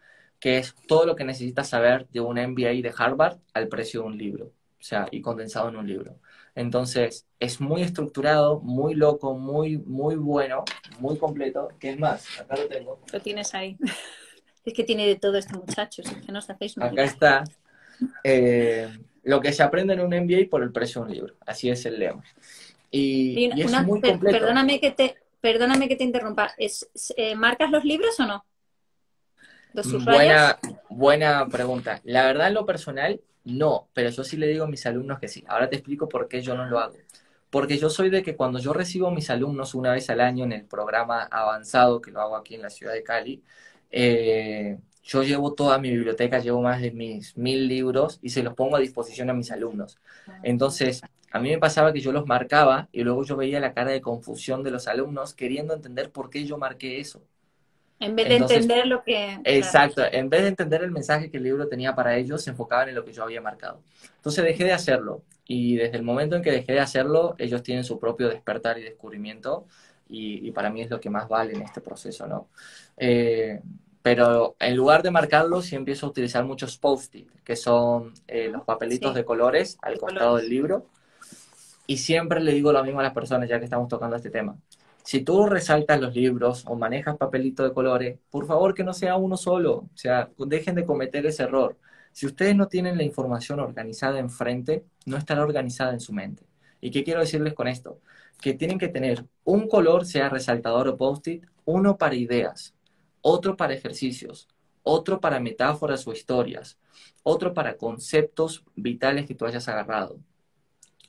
que es todo lo que necesitas saber de un MBA de Harvard al precio de un libro, o sea, y condensado en un libro. Entonces, es muy estructurado, muy loco, muy, muy bueno, muy completo. ¿Qué es más? Acá lo tengo. Lo tienes ahí. Es que tiene de todo este muchacho, es que no os hacéis Acá está. Eh, lo que se aprende en un MBA por el precio de un libro. Así es el lema. Y, es muy completo. Perdóname que te, perdóname que te interrumpa. ¿Es, eh, ¿Marcas los libros o no? Buena, buena pregunta. La verdad, en lo personal, no, pero yo sí le digo a mis alumnos que sí. Ahora te explico por qué yo no lo hago. Porque yo soy de que cuando yo recibo a mis alumnos una vez al año en el programa avanzado, que lo hago aquí en la ciudad de Cali, eh, yo llevo toda mi biblioteca, llevo más de mis mil libros y se los pongo a disposición a mis alumnos. Entonces, a mí me pasaba que yo los marcaba y luego yo veía la cara de confusión de los alumnos queriendo entender por qué yo marqué eso. En vez de entender lo que... Exacto, en vez de entender el mensaje que el libro tenía para ellos, se enfocaban en lo que yo había marcado. Entonces dejé de hacerlo y desde el momento en que dejé de hacerlo, ellos tienen su propio despertar y descubrimiento y, para mí es lo que más vale en este proceso, ¿no? Eh, pero en lugar de marcarlo, sí empiezo a utilizar muchos post-it, que son eh, los papelitos de colores al costado del libro. Y siempre le digo lo mismo a las personas, ya que estamos tocando este tema. Si tú resaltas los libros o manejas papelitos de colores, por favor que no sea uno solo. O sea, dejen de cometer ese error. Si ustedes no tienen la información organizada enfrente, no estará organizada en su mente. ¿Y qué quiero decirles con esto? Que tienen que tener un color, sea resaltador o post-it, uno para ideas, otro para ejercicios, otro para metáforas o historias, otro para conceptos vitales que tú hayas agarrado,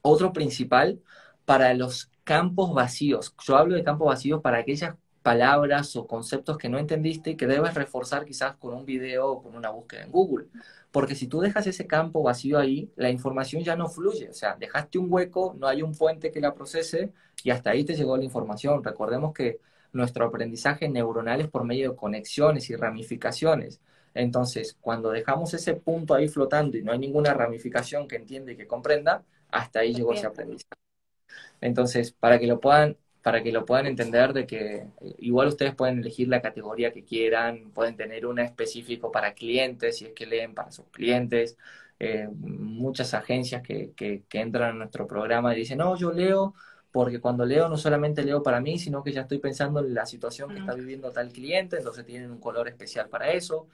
otro principal para los campos vacíos. Yo hablo de campos vacíos para aquellas palabras o conceptos que no entendiste y que debes reforzar quizás con un video o con una búsqueda en Google. Porque si tú dejas ese campo vacío ahí, la información ya no fluye. O sea, dejaste un hueco, no hay un puente que la procese y hasta ahí te llegó la información. Recordemos que nuestro aprendizaje neuronal es por medio de conexiones y ramificaciones. Entonces, cuando dejamos ese punto ahí flotando y no hay ninguna ramificación que entienda y que comprenda, hasta ahí llegó ese aprendizaje. Entonces, para que lo puedan, para que lo puedan entender de que eh, igual ustedes pueden elegir la categoría que quieran, pueden tener una específico para clientes, si es que leen para sus clientes. Eh, muchas agencias que, que, que entran a nuestro programa y dicen, no, yo leo porque cuando leo no solamente leo para mí, sino que ya estoy pensando en la situación que está viviendo tal cliente, entonces tienen un color especial para eso.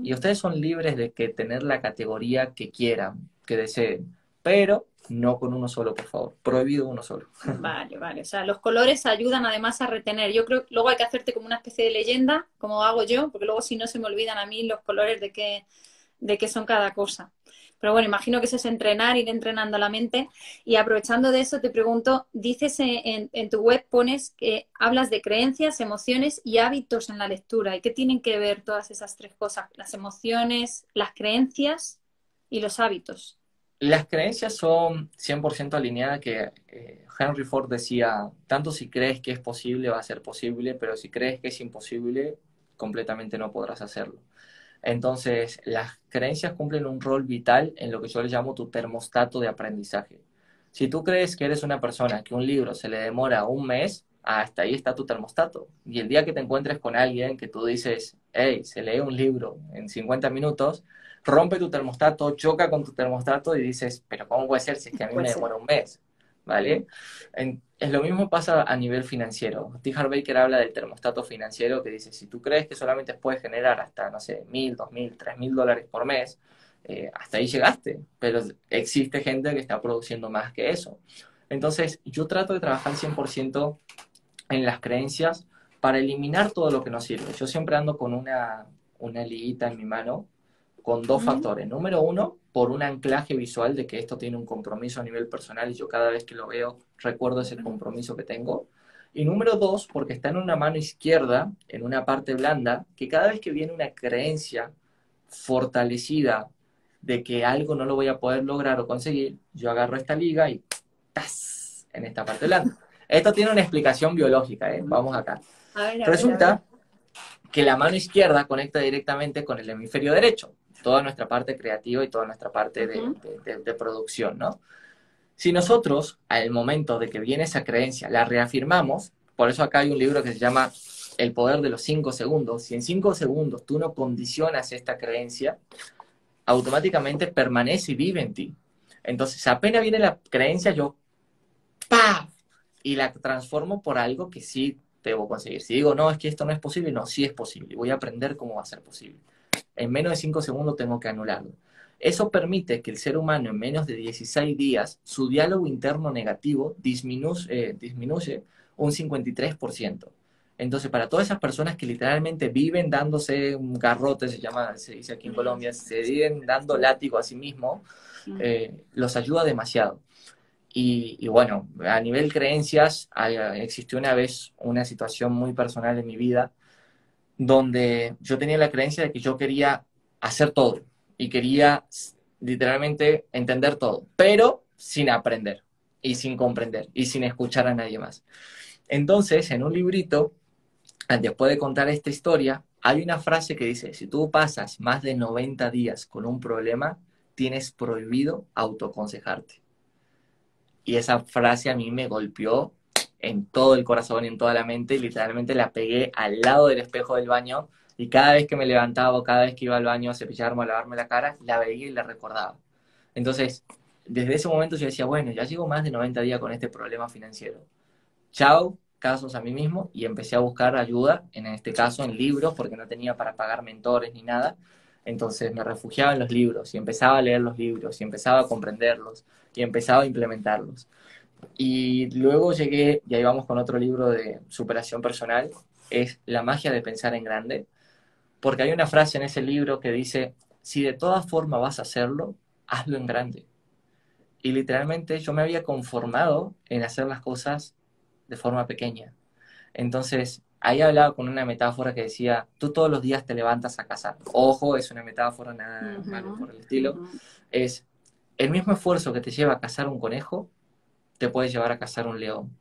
Y ustedes son libres de que tener la categoría que quieran, que deseen, pero no con uno solo, por favor. Prohibido uno solo. Vale, vale. O sea, los colores ayudan además a retener. Yo creo que luego hay que hacerte como una especie de leyenda, como hago yo, porque luego si no se me olvidan a mí los colores de qué, de qué son cada cosa. Pero bueno, imagino que eso es entrenar, ir entrenando la mente. Y aprovechando de eso, te pregunto, dices en, tu web, pones que hablas de creencias, emociones y hábitos en la lectura. ¿Y qué tienen que ver todas esas tres cosas? Las emociones, las creencias y los hábitos. Las creencias son 100% alineadas que eh, Henry Ford decía, tanto si crees que es posible va a ser posible, pero si crees que es imposible, completamente no podrás hacerlo. Entonces, las creencias cumplen un rol vital en lo que yo le llamo tu termostato de aprendizaje. Si tú crees que eres una persona que un libro se le demora un mes, hasta ahí está tu termostato. Y el día que te encuentres con alguien que tú dices, hey, se lee un libro en 50 minutos, rompe tu termostato, choca con tu termostato y dices, pero ¿cómo puede ser si es que a mí me demora un mes? ¿Vale? es lo mismo pasa a nivel financiero. T. Baker habla del termostato financiero que dice, si tú crees que solamente puedes generar hasta, no sé, mil, dos mil, tres mil dólares por mes, eh, hasta ahí llegaste, pero existe gente que está produciendo más que eso. Entonces, yo trato de trabajar 100% en las creencias para eliminar todo lo que no sirve. Yo siempre ando con una, una liguita en mi mano con dos factores. Número uno, por un anclaje visual de que esto tiene un compromiso a nivel personal y yo cada vez que lo veo recuerdo ese compromiso que tengo. Y número dos, porque está en una mano izquierda, en una parte blanda, que cada vez que viene una creencia fortalecida de que algo no lo voy a poder lograr o conseguir, yo agarro esta liga y ¡tas! en esta parte blanda. Esto tiene una explicación biológica, ¿eh? Vamos acá. Resulta que la mano izquierda conecta directamente con el hemisferio derecho toda nuestra parte creativa y toda nuestra parte de, producción, ¿no? Si nosotros, al momento de que viene esa creencia, la reafirmamos, por eso acá hay un libro que se llama El poder de los cinco segundos, si en cinco segundos tú no condicionas esta creencia, automáticamente permanece y vive en ti. Entonces, apenas viene la creencia, yo ¡paf! y la transformo por algo que sí debo conseguir. Si digo, no, es que esto no es posible, no, sí es posible. Voy a aprender cómo va a ser posible en menos de 5 segundos tengo que anularlo. Eso permite que el ser humano en menos de 16 días, su diálogo interno negativo disminuye, eh, disminuye un 53%. Entonces, para todas esas personas que literalmente viven dándose un garrote, se llama, se dice aquí en Colombia, se viven dando látigo a sí mismo, eh, los ayuda demasiado. Y, y, bueno, a nivel creencias, existió una vez una situación muy personal en mi vida donde yo tenía la creencia de que yo quería hacer todo y quería literalmente entender todo, pero sin aprender y sin comprender y sin escuchar a nadie más. Entonces, en un librito, después de contar esta historia, hay una frase que dice, si tú pasas más de 90 días con un problema, tienes prohibido autoconsejarte. Y esa frase a mí me golpeó en todo el corazón y en toda la mente y literalmente la pegué al lado del espejo del baño y cada vez que me levantaba o cada vez que iba al baño a cepillarme o a lavarme la cara, la veía y la recordaba. Entonces, desde ese momento yo decía, bueno, ya llevo más de 90 días con este problema financiero. Chao, casos a mí mismo y empecé a buscar ayuda, en este caso en libros, porque no tenía para pagar mentores ni nada. Entonces me refugiaba en los libros y empezaba a leer los libros y empezaba a comprenderlos y empezaba a implementarlos. Y luego llegué, y ahí vamos con otro libro de superación personal, es La magia de pensar en grande, porque hay una frase en ese libro que dice, si de todas formas vas a hacerlo, hazlo en grande. Y literalmente yo me había conformado en hacer las cosas de forma pequeña. Entonces, ahí hablaba con una metáfora que decía, tú todos los días te levantas a cazar. Ojo, es una metáfora, nada malo por el estilo. Es el mismo esfuerzo que te lleva a cazar un conejo, te puede llevar a cazar un león.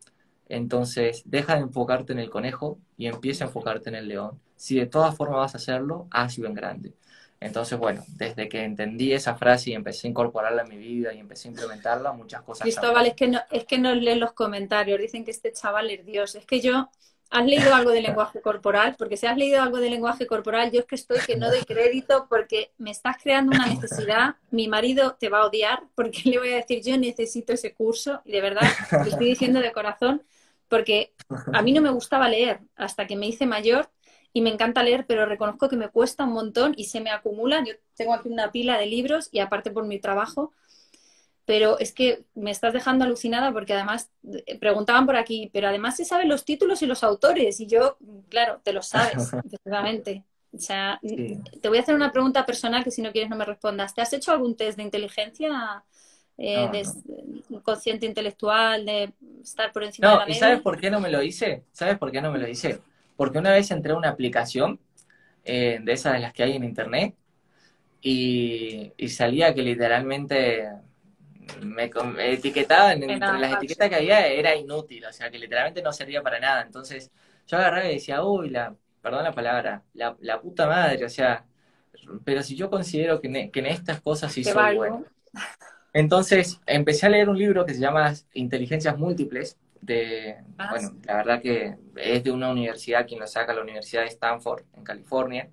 Entonces, deja de enfocarte en el conejo y empieza a enfocarte en el león. Si de todas formas vas a hacerlo, hazlo en grande. Entonces, bueno, desde que entendí esa frase y empecé a incorporarla en mi vida y empecé a implementarla, muchas cosas. Cristóbal, es que, no, es que no leen los comentarios, dicen que este chaval es Dios. Es que yo, ¿has leído algo de lenguaje corporal? Porque si has leído algo de lenguaje corporal, yo es que estoy que no doy crédito porque me estás creando una necesidad. Mi marido te va a odiar porque le voy a decir, yo necesito ese curso y de verdad, te estoy diciendo de corazón, porque a mí no me gustaba leer hasta que me hice mayor y me encanta leer, pero reconozco que me cuesta un montón y se me acumulan. Yo tengo aquí una pila de libros y aparte por mi trabajo, pero es que me estás dejando alucinada porque además eh, preguntaban por aquí, pero además se saben los títulos y los autores y yo, claro, te lo sabes, efectivamente. O sea, te voy a hacer una pregunta personal que si no quieres no me respondas. ¿Te has hecho algún test de inteligencia? Eh, de consciente intelectual, de estar por encima de la media. ¿Y sabes por qué no me lo hice? ¿Sabes por qué no me lo hice? Porque una vez entré a una aplicación eh, de esas de las que hay en internet y, salía que literalmente me, etiquetaba entre las etiquetas que había era inútil, o sea que literalmente no servía para nada. Entonces yo agarraba y decía, uy, la, perdón la palabra, la, la puta madre, o sea, pero si yo considero que, en, estas cosas sí soy bueno. Entonces empecé a leer un libro que se llama Inteligencias Múltiples, de, ah, bueno, la verdad que es de una universidad, quien lo saca, la Universidad de Stanford, en California.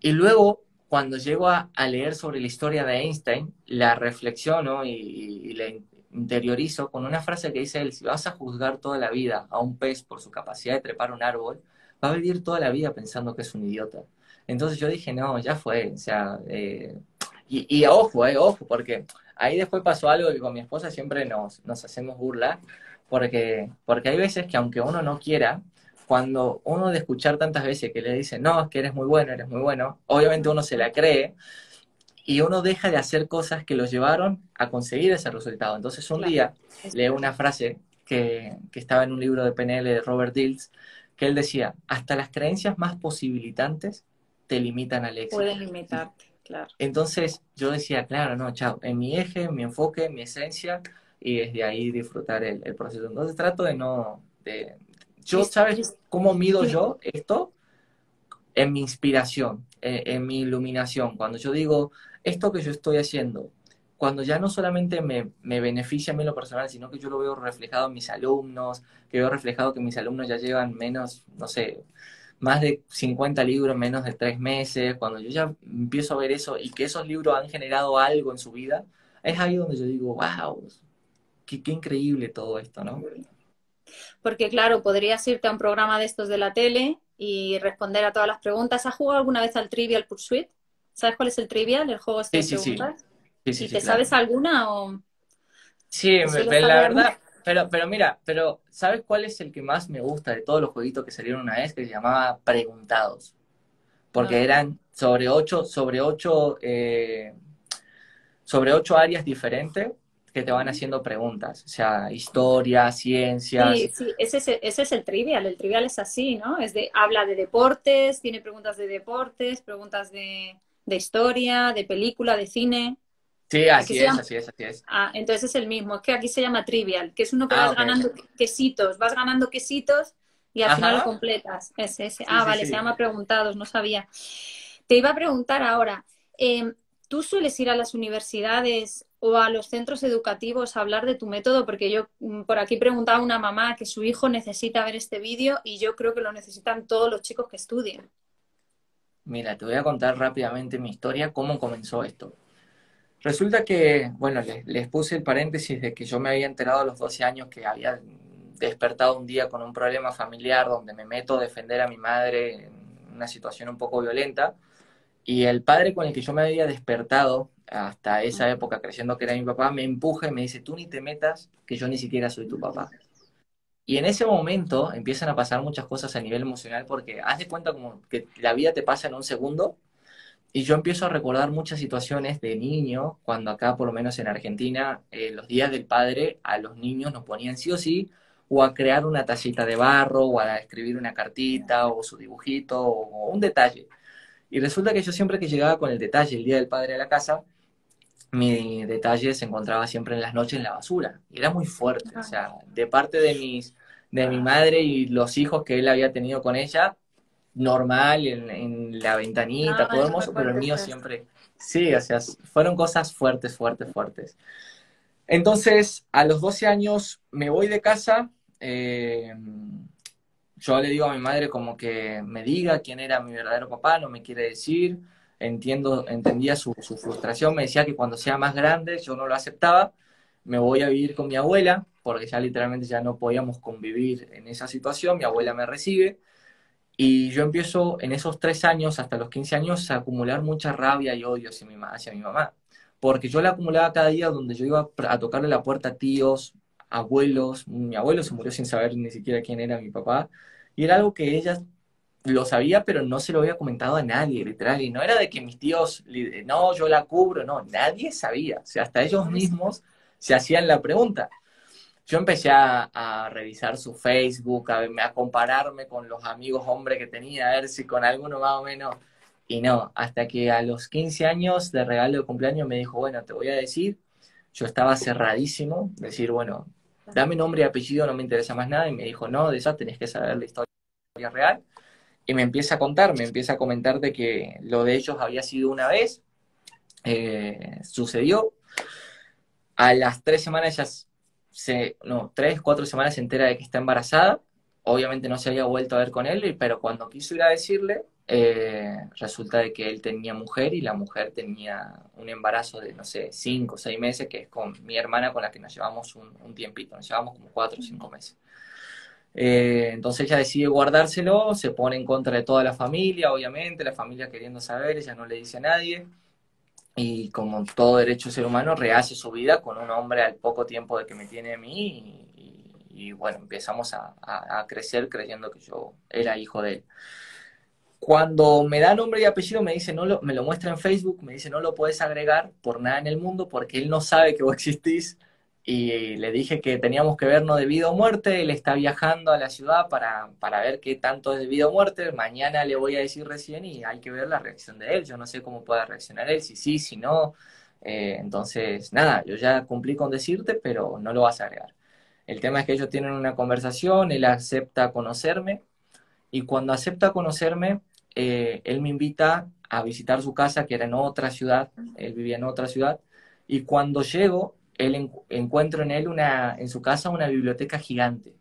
Y luego, cuando llego a, leer sobre la historia de Einstein, la reflexiono y, y, la interiorizo con una frase que dice él, si vas a juzgar toda la vida a un pez por su capacidad de trepar un árbol, va a vivir toda la vida pensando que es un idiota. Entonces yo dije, no, ya fue, o sea, eh, y, y, ojo, eh, ojo, porque ahí después pasó algo que con mi esposa siempre nos, nos hacemos burla, porque, porque hay veces que aunque uno no quiera, cuando uno de escuchar tantas veces que le dicen, no, es que eres muy bueno, eres muy bueno, obviamente uno se la cree y uno deja de hacer cosas que lo llevaron a conseguir ese resultado. Entonces un día leo una frase que, que, estaba en un libro de PNL de Robert Dills, que él decía, hasta las creencias más posibilitantes te limitan al éxito. Pueden limitarte, claro. Entonces yo decía, claro, no, chao, en mi eje, en mi enfoque, en mi esencia, y desde ahí disfrutar el, proceso. Entonces trato de no... De, yo, ¿sabes cómo mido yo esto? En mi inspiración, en, mi iluminación. Cuando yo digo, esto que yo estoy haciendo, cuando ya no solamente me, me, beneficia a mí lo personal, sino que yo lo veo reflejado en mis alumnos, que veo reflejado que mis alumnos ya llevan menos, no sé, más de 50 libros en menos de tres meses, cuando yo ya empiezo a ver eso y que esos libros han generado algo en su vida, es ahí donde yo digo, wow, qué, increíble todo esto, ¿no? Porque claro, podrías irte a un programa de estos de la tele y responder a todas las preguntas. ¿Has jugado alguna vez al Trivial Pursuit? ¿Sabes cuál es el Trivial, el juego este sí, de preguntas? Sí, sí. ¿Y te sabes alguna o...? Sí, la verdad, pero, pero mira, pero ¿sabes cuál es el que más me gusta de todos los jueguitos que salieron una vez? Que se llamaba Preguntados. Porque eran sobre ocho, sobre ocho, eh, sobre ocho áreas diferentes que te van haciendo preguntas, o sea, historia, ciencias. Sí, sí, ese es, ese es el trivial, el trivial es así, ¿no? Es de, habla de deportes, tiene preguntas de deportes, preguntas de, de historia, de película, de cine. Sí, así es, así es, así es. Ah, entonces es el mismo, es que aquí se llama trivial, que es uno que ah, vas ganando quesitos, vas ganando quesitos y al final lo completas. Es ese. ah, vale, se llama preguntados, no sabía. Te iba a preguntar ahora, em, ¿tú sueles ir a las universidades o a los centros educativos a hablar de tu método? Porque yo mm, por aquí preguntaba a una mamá que su hijo necesita ver este vídeo y yo creo que lo necesitan todos los chicos que estudian. Mira, te voy a contar rápidamente mi historia, cómo comenzó esto. Resulta que, bueno, les, puse el paréntesis de que yo me había enterado a los 12 años que había despertado un día con un problema familiar donde me meto a defender a mi madre en una situación un poco violenta. Y el padre con el que yo me había despertado hasta esa época creyendo que era mi papá, me empuja y me dice, tú ni te metas, que yo ni siquiera soy tu papá. Y en ese momento empiezan a pasar muchas cosas a nivel emocional porque haz de cuenta como que la vida te pasa en un segundo y yo empiezo a recordar muchas situaciones de niño, cuando acá, por lo menos en Argentina, eh, los días del padre a los niños nos ponían sí o sí o a crear una tacita de barro, o a escribir una cartita, o su dibujito, o, un detalle. Y resulta que yo siempre que llegaba con el detalle el día del padre a la casa, mi detalle se encontraba siempre en las noches en la basura. Y era muy fuerte. O sea, de parte de mis de mi madre y los hijos que él había tenido con ella, normal, en, la ventanita, todo hermoso, pero el mío siempre, sí, o sea, fueron cosas fuertes, fuertes, fuertes. Entonces, a los 12 años me voy de casa, eh, yo le digo a mi madre como que me diga quién era mi verdadero papá, no me quiere decir, entiendo, entendía su, su frustración, me decía que cuando sea más grande yo no lo aceptaba, me voy a vivir con mi abuela, porque ya literalmente ya no podíamos convivir en esa situación, mi abuela me recibe, y yo empiezo en esos tres años, hasta los 15 años, a acumular mucha rabia y odio hacia mi, hacia mi mamá. Porque yo la acumulaba cada día donde yo iba a tocarle la puerta a tíos, abuelos. Mi abuelo se murió sin saber ni siquiera quién era mi papá. Y era algo que ella lo sabía, pero no se lo había comentado a nadie, literal. Y no era de que mis tíos, no, yo la cubro, no, nadie sabía. O sea, hasta ellos mismos se hacían la pregunta yo empecé a, revisar su Facebook, a, a, compararme con los amigos hombres que tenía, a ver si con alguno más o menos. Y no, hasta que a los 15 años de regalo de cumpleaños me dijo, bueno, te voy a decir, yo estaba cerradísimo, decir, bueno, dame nombre y apellido, no me interesa más nada. Y me dijo, no, de eso tenés que saber la historia real. Y me empieza a contar, me empieza a comentar de que lo de ellos había sido una vez, eh, sucedió. A las tres semanas ya se, no, tres, cuatro semanas se entera de que está embarazada. Obviamente no se había vuelto a ver con él, pero cuando quiso ir a decirle, eh, resulta de que él tenía mujer y la mujer tenía un embarazo de, no sé, cinco o seis meses, que es con mi hermana con la que nos llevamos un, tiempito, nos llevamos como cuatro o cinco meses. Eh, entonces ella decide guardárselo, se pone en contra de toda la familia, obviamente, la familia queriendo saber, ella no le dice a nadie y como todo derecho ser humano rehace su vida con un hombre al poco tiempo de que me tiene a mí y, bueno, empezamos a, crecer creyendo que yo era hijo de él. Cuando me da nombre y apellido me dice, no lo, me lo muestra en Facebook, me dice, no lo puedes agregar por nada en el mundo porque él no sabe que vos existís y le dije que teníamos que vernos de vida o muerte, él está viajando a la ciudad para, para ver qué tanto es de vida o muerte, mañana le voy a decir recién y hay que ver la reacción de él, yo no sé cómo pueda reaccionar él, si sí, si no, eh, entonces nada, yo ya cumplí con decirte, pero no lo vas a agregar. El tema es que ellos tienen una conversación, él acepta conocerme y cuando acepta conocerme, eh, él me invita a visitar su casa que era en otra ciudad, él vivía en otra ciudad, y cuando llego, él encuentro en él una, en su casa una biblioteca gigante.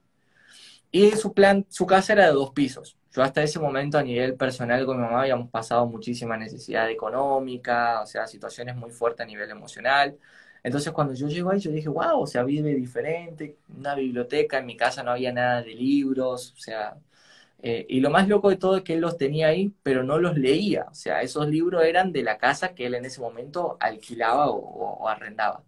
Y su plan, su casa era de dos pisos. Yo hasta ese momento a nivel personal con mi mamá habíamos pasado muchísima necesidad económica, o sea, situaciones muy fuertes a nivel emocional. Entonces cuando yo llego ahí yo dije, wow, o sea, vive diferente, una biblioteca, en mi casa no había nada de libros, o sea, eh, y lo más loco de todo es que él los tenía ahí, pero no los leía, o sea, esos libros eran de la casa que él en ese momento alquilaba o arrendaba.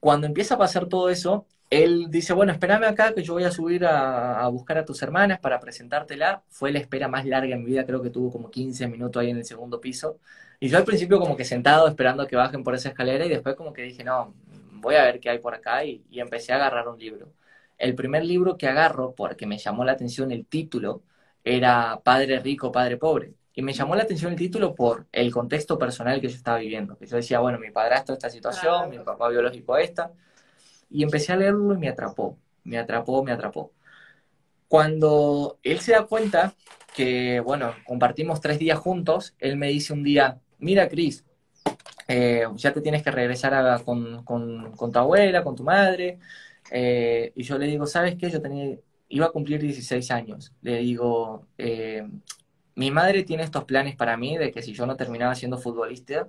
Cuando empieza a pasar todo eso, él dice, bueno, espérame acá que yo voy a subir a, buscar a tus hermanas para presentártela. Fue la espera más larga en mi vida, creo que tuvo como 15 minutos ahí en el segundo piso. Y yo al principio como que sentado esperando que bajen por esa escalera y después como que dije, no, voy a ver qué hay por acá y, y empecé a agarrar un libro. El primer libro que agarro, porque me llamó la atención el título, era Padre Rico, Padre Pobre. Y me llamó la atención el título por el contexto personal que yo estaba viviendo. Que yo decía, bueno, mi padrastro esta situación, mi papá biológico esta. Y empecé a leerlo y me atrapó, me atrapó, me atrapó. Cuando él se da cuenta que, bueno, compartimos tres días juntos, él me dice un día, mira, Cris, eh, ya te tienes que regresar con, con, tu abuela, con tu madre. Eh, y yo le digo, ¿sabes qué? Yo tenía, iba a cumplir 16 años. Le digo, eh, mi madre tiene estos planes para mí de que si yo no terminaba siendo futbolista,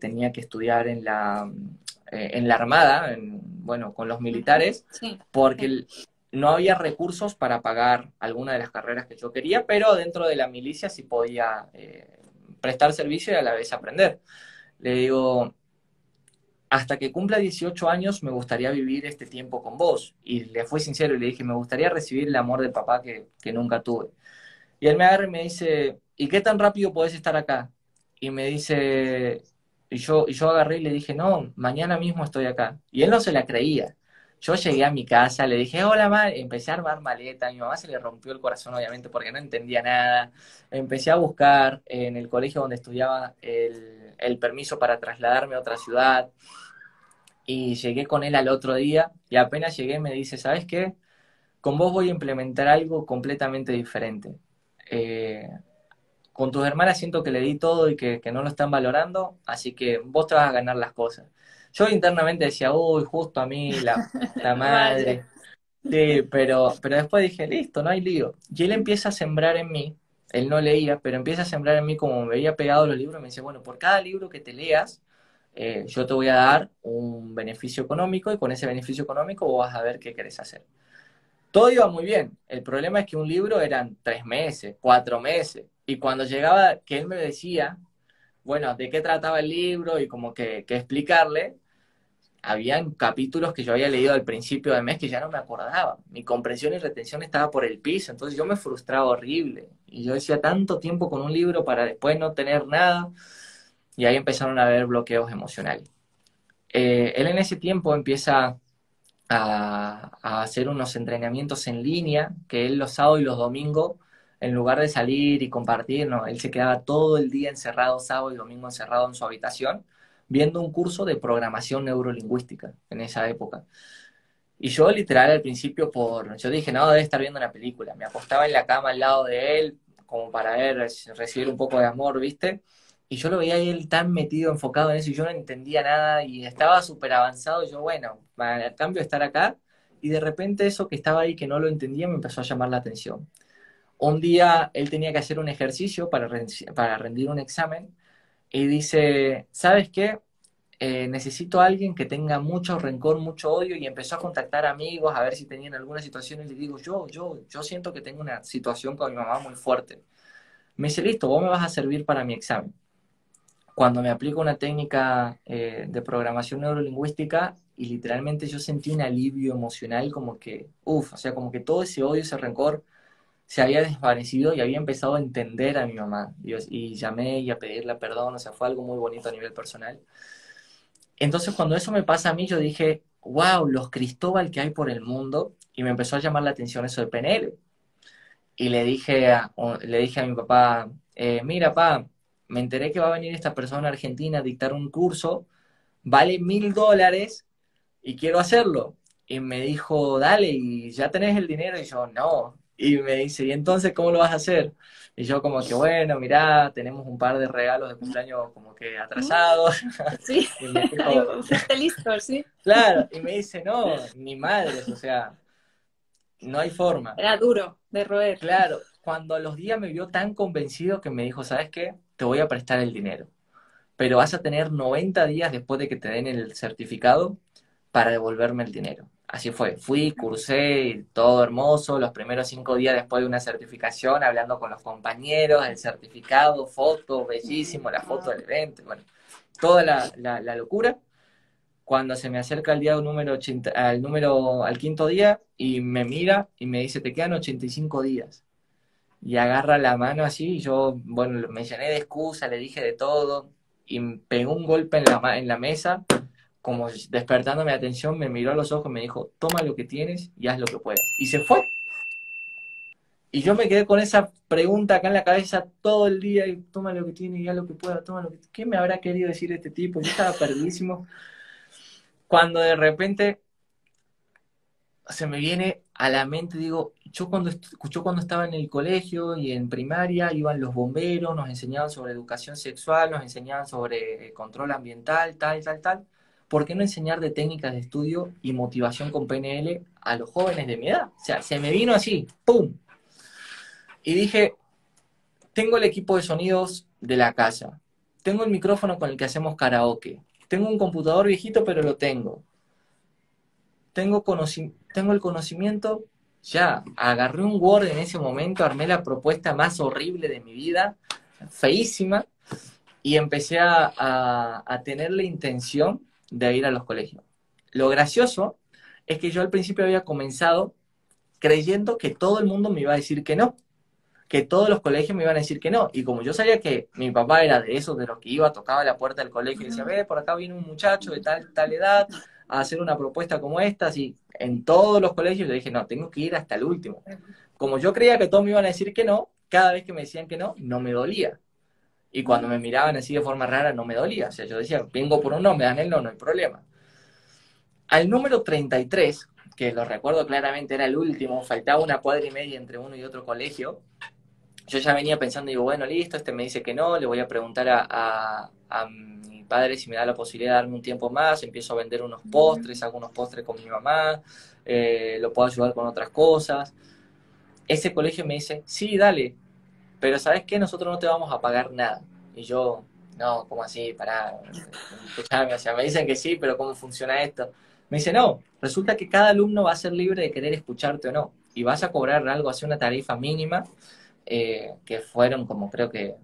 tenía que estudiar en la, en la Armada, bueno, con los militares, porque no había recursos para pagar alguna de las carreras que yo quería, pero dentro de la milicia sí podía prestar servicio y a la vez aprender. Le digo, hasta que cumpla 18 años me gustaría vivir este tiempo con vos. Y le fui sincero y le dije, me gustaría recibir el amor del papá que, nunca tuve. Y él me agarra y me dice, ¿y qué tan rápido podés estar acá? Y me dice, y yo, y yo agarré y le dije, no, mañana mismo estoy acá. Y él no se la creía. Yo llegué a mi casa, le dije, hola, mamá, empecé a armar maleta, a mi mamá se le rompió el corazón, obviamente, porque no entendía nada. Empecé a buscar en el colegio donde estudiaba el, el permiso para trasladarme a otra ciudad. Y llegué con él al otro día y apenas llegué me dice, ¿sabes qué? Con vos voy a implementar algo completamente diferente. Eh, con tus hermanas siento que le di todo y que, que no lo están valorando, así que vos te vas a ganar las cosas. Yo internamente decía, uy, justo a mí, la, la madre. Sí, pero, pero después dije, listo, no hay lío. Y él empieza a sembrar en mí, él no leía, pero empieza a sembrar en mí como me había pegado los libros, me dice, bueno, por cada libro que te leas, eh, yo te voy a dar un beneficio económico y con ese beneficio económico vos vas a ver qué querés hacer. Todo iba muy bien. El problema es que un libro eran tres meses, cuatro meses. Y cuando llegaba, que él me decía, bueno, de qué trataba el libro y como que, que explicarle, habían capítulos que yo había leído al principio del mes que ya no me acordaba. Mi comprensión y retención estaba por el piso, entonces yo me frustraba horrible. Y yo decía tanto tiempo con un libro para después no tener nada. Y ahí empezaron a haber bloqueos emocionales. Eh, él en ese tiempo empieza a, a, hacer unos entrenamientos en línea, que él los sábados y los domingos, en lugar de salir y compartir, no, él se quedaba todo el día encerrado, sábado y domingo encerrado en su habitación viendo un curso de programación neurolingüística en esa época. Y yo literal al principio por, yo dije, no, debe estar viendo una película. Me acostaba en la cama al lado de él, como para ver, recibir un poco de amor, ¿viste? Y yo lo veía él tan metido, enfocado en eso, y yo no entendía nada, y estaba súper avanzado, y yo, bueno, al cambio de estar acá, y de repente eso que estaba ahí, que no lo entendía, me empezó a llamar la atención. Un día él tenía que hacer un ejercicio para, para rendir un examen, y dice, ¿sabes qué? Eh, necesito a alguien que tenga mucho rencor, mucho odio y empezó a contactar amigos a ver si tenían alguna situación y le digo, yo, yo, yo siento que tengo una situación con mi mamá muy fuerte. Me dice, listo, vos me vas a servir para mi examen. Cuando me aplico una técnica eh, de programación neurolingüística y literalmente yo sentí un alivio emocional como que, uff, o sea, como que todo ese odio, ese rencor se había desvanecido y había empezado a entender a mi mamá. Y, y llamé y a pedirle perdón, o sea, fue algo muy bonito a nivel personal. Entonces, cuando eso me pasa a mí, yo dije, wow, los Cristóbal que hay por el mundo, y me empezó a llamar la atención eso de PNL. Y le dije a, le dije a mi papá, eh, mira, papá, me enteré que va a venir esta persona argentina a dictar un curso, vale mil dólares y quiero hacerlo. Y me dijo, dale, y ya tenés el dinero. Y yo, no, y me dice, ¿y entonces cómo lo vas a hacer? Y yo como que, bueno, mirá, tenemos un par de regalos de cumpleaños como que atrasados. Sí, y me listo, sí. Claro, y me dice, no, ni madre, o sea, no hay forma. Era duro de roer. Claro, cuando a los días me vio tan convencido que me dijo, ¿sabes qué? Te voy a prestar el dinero, pero vas a tener 90 días después de que te den el certificado para devolverme el dinero así fue. Fui, cursé, todo hermoso, los primeros cinco días después de una certificación, hablando con los compañeros, el certificado, foto, bellísimo, la foto del evento, bueno, toda la, locura. Cuando se me acerca el día número 80, al número, al quinto día, y me mira y me dice, te quedan 85 días. Y agarra la mano así, y yo, bueno, me llené de excusa, le dije de todo, y pegó un golpe en la, en la mesa, como despertando mi atención, me miró a los ojos me dijo, toma lo que tienes y haz lo que puedas. Y se fue. Y yo me quedé con esa pregunta acá en la cabeza todo el día y toma lo que tienes y haz lo que puedas, toma lo que... ¿Qué me habrá querido decir este tipo? Yo estaba perdidísimo. Cuando de repente se me viene a la mente, digo, yo cuando, yo cuando estaba en el colegio y en primaria iban los bomberos, nos enseñaban sobre educación sexual, nos enseñaban sobre control ambiental, tal, tal, tal. ¿Por qué no enseñar de técnicas de estudio y motivación con PNL a los jóvenes de mi edad? O sea, se me vino así, ¡pum! Y dije, tengo el equipo de sonidos de la casa, tengo el micrófono con el que hacemos karaoke, tengo un computador viejito, pero lo tengo. Tengo, tengo el conocimiento, ya, agarré un Word en ese momento, armé la propuesta más horrible de mi vida, feísima, y empecé a, a tener la intención de ir a los colegios. Lo gracioso es que yo al principio había comenzado creyendo que todo el mundo me iba a decir que no que todos los colegios me iban a decir que no. Y como yo sabía que mi papá era de esos, de los que iba, tocaba la puerta del colegio y decía, ve, por acá viene un muchacho de tal, tal edad a hacer una propuesta como esta, así, en todos los colegios, yo dije, no, tengo que ir hasta el último. Como yo creía que todos me iban a decir que no, cada vez que me decían que no, no me dolía. Y cuando me miraban así de forma rara, no me dolía. O sea, yo decía, vengo por un no, me dan el no, no hay problema. Al número 33, que lo recuerdo claramente, era el último, faltaba una cuadra y media entre uno y otro colegio, yo ya venía pensando, digo, bueno, listo, este me dice que no, le voy a preguntar a, mi padre si me da la posibilidad de darme un tiempo más, empiezo a vender unos postres, hago unos postres con mi mamá, eh, lo puedo ayudar con otras cosas. Ese colegio me dice, sí, dale, pero ¿sabes qué? Nosotros no te vamos a pagar nada. Y yo, no, ¿cómo así? Pará, escuchame, o sea, me dicen que sí, pero ¿cómo funciona esto? Me dice, no, resulta que cada alumno va a ser libre de querer escucharte o no, y vas a cobrar algo, así una tarifa mínima, eh, que fueron como creo que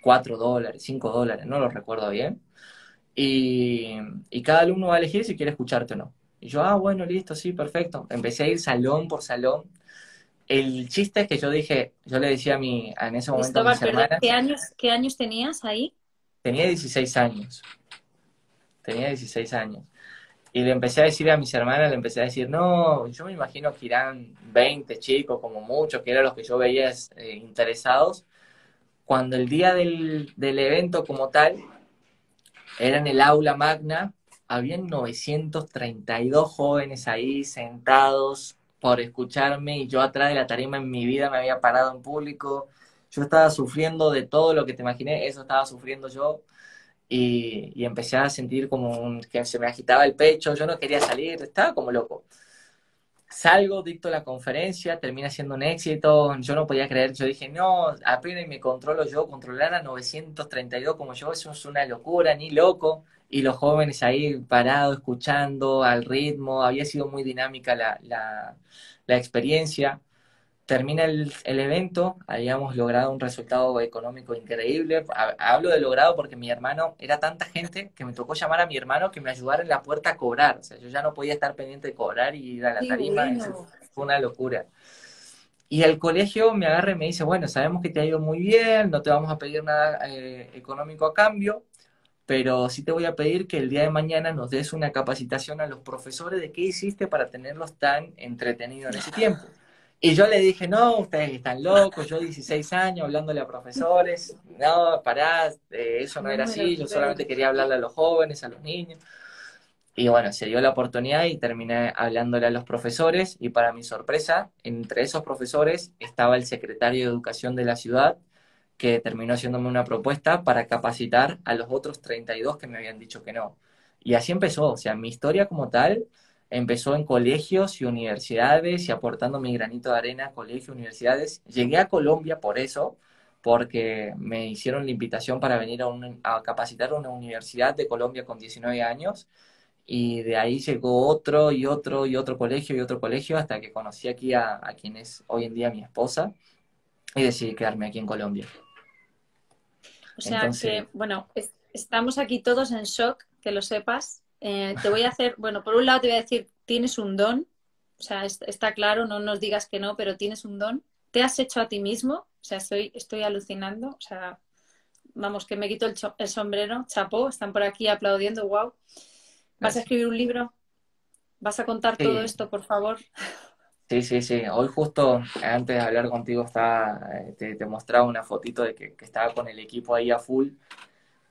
4 dólares, 5 dólares, no lo recuerdo bien. Y, y, cada alumno va a elegir si quiere escucharte o no. Y yo, ah, bueno, listo, sí, perfecto. Empecé a ir salón por salón. El chiste es que yo dije, yo le decía a mi, en ese momento a mis hermanas, ¿qué años, ¿Qué años tenías ahí? Tenía 16 años. Tenía 16 años. Y le empecé a decir a mis hermanas, le empecé a decir, no, yo me imagino que irán 20 chicos, como muchos, que eran los que yo veía eh, interesados. Cuando el día del, del, evento como tal, era en el aula magna, habían 932 jóvenes ahí sentados por escucharme y yo atrás de la tarima en mi vida me había parado en público. Yo estaba sufriendo de todo lo que te imaginé, eso estaba sufriendo yo y, empecé a sentir como que se me agitaba el pecho, yo no quería salir, estaba como loco. Salgo, dicto la conferencia, termina siendo un éxito, yo no podía creer, yo dije, no, apenas me controlo yo, controlar a 932 como yo, eso es una locura, ni loco. Y los jóvenes ahí parados, escuchando al ritmo, había sido muy dinámica la, la, la experiencia termina el, evento, habíamos logrado un resultado económico increíble. Hablo de logrado porque mi hermano, era tanta gente que me tocó llamar a mi hermano que me ayudara en la puerta a cobrar. O sea, yo ya no podía estar pendiente de cobrar y ir a la tarima. fue una locura. Y el colegio me agarra y me dice, bueno, sabemos que te ha ido muy bien, no te vamos a pedir nada eh, económico a cambio, pero sí te voy a pedir que el día de mañana nos des una capacitación a los profesores de qué hiciste para tenerlos tan entretenidos en ese tiempo. Y yo le dije, no, ustedes están locos, yo 16 años hablándole a profesores, no, pará, eh, eso no era así, yo solamente quería hablarle a los jóvenes, a los niños. Y bueno, se dio la oportunidad y terminé hablándole a los profesores y para mi sorpresa, entre esos profesores estaba el secretario de Educación de la ciudad, que terminó haciéndome una propuesta para capacitar a los otros 32 que me habían dicho que no. Y así empezó, o sea, mi historia como tal empezó en colegios y universidades y aportando mi granito de arena a colegios y universidades. Llegué a Colombia por eso, porque me hicieron la invitación para venir a, capacitar a una universidad de Colombia con 19 años y de ahí llegó otro y otro y otro colegio y otro colegio hasta que conocí aquí a, quien es hoy en día mi esposa y decidí quedarme aquí en Colombia. O sea que, bueno, estamos aquí todos en shock, que lo sepas, eh, te voy a hacer, bueno, por un lado te voy a decir, tienes un don, o sea, está claro, no nos digas que no, pero tienes un don. te has hecho a ti mismo. O sea, estoy, estoy alucinando. O sea, vamos, que me quito el, el sombrero. Chapó, están por aquí aplaudiendo. Wow. ¿Vas a escribir un libro? ¿Vas a contar todo esto, por favor? Sí, sí, sí. Hoy justo antes de hablar contigo estaba, eh, te, mostraba una fotito de que, estaba con el equipo ahí a full,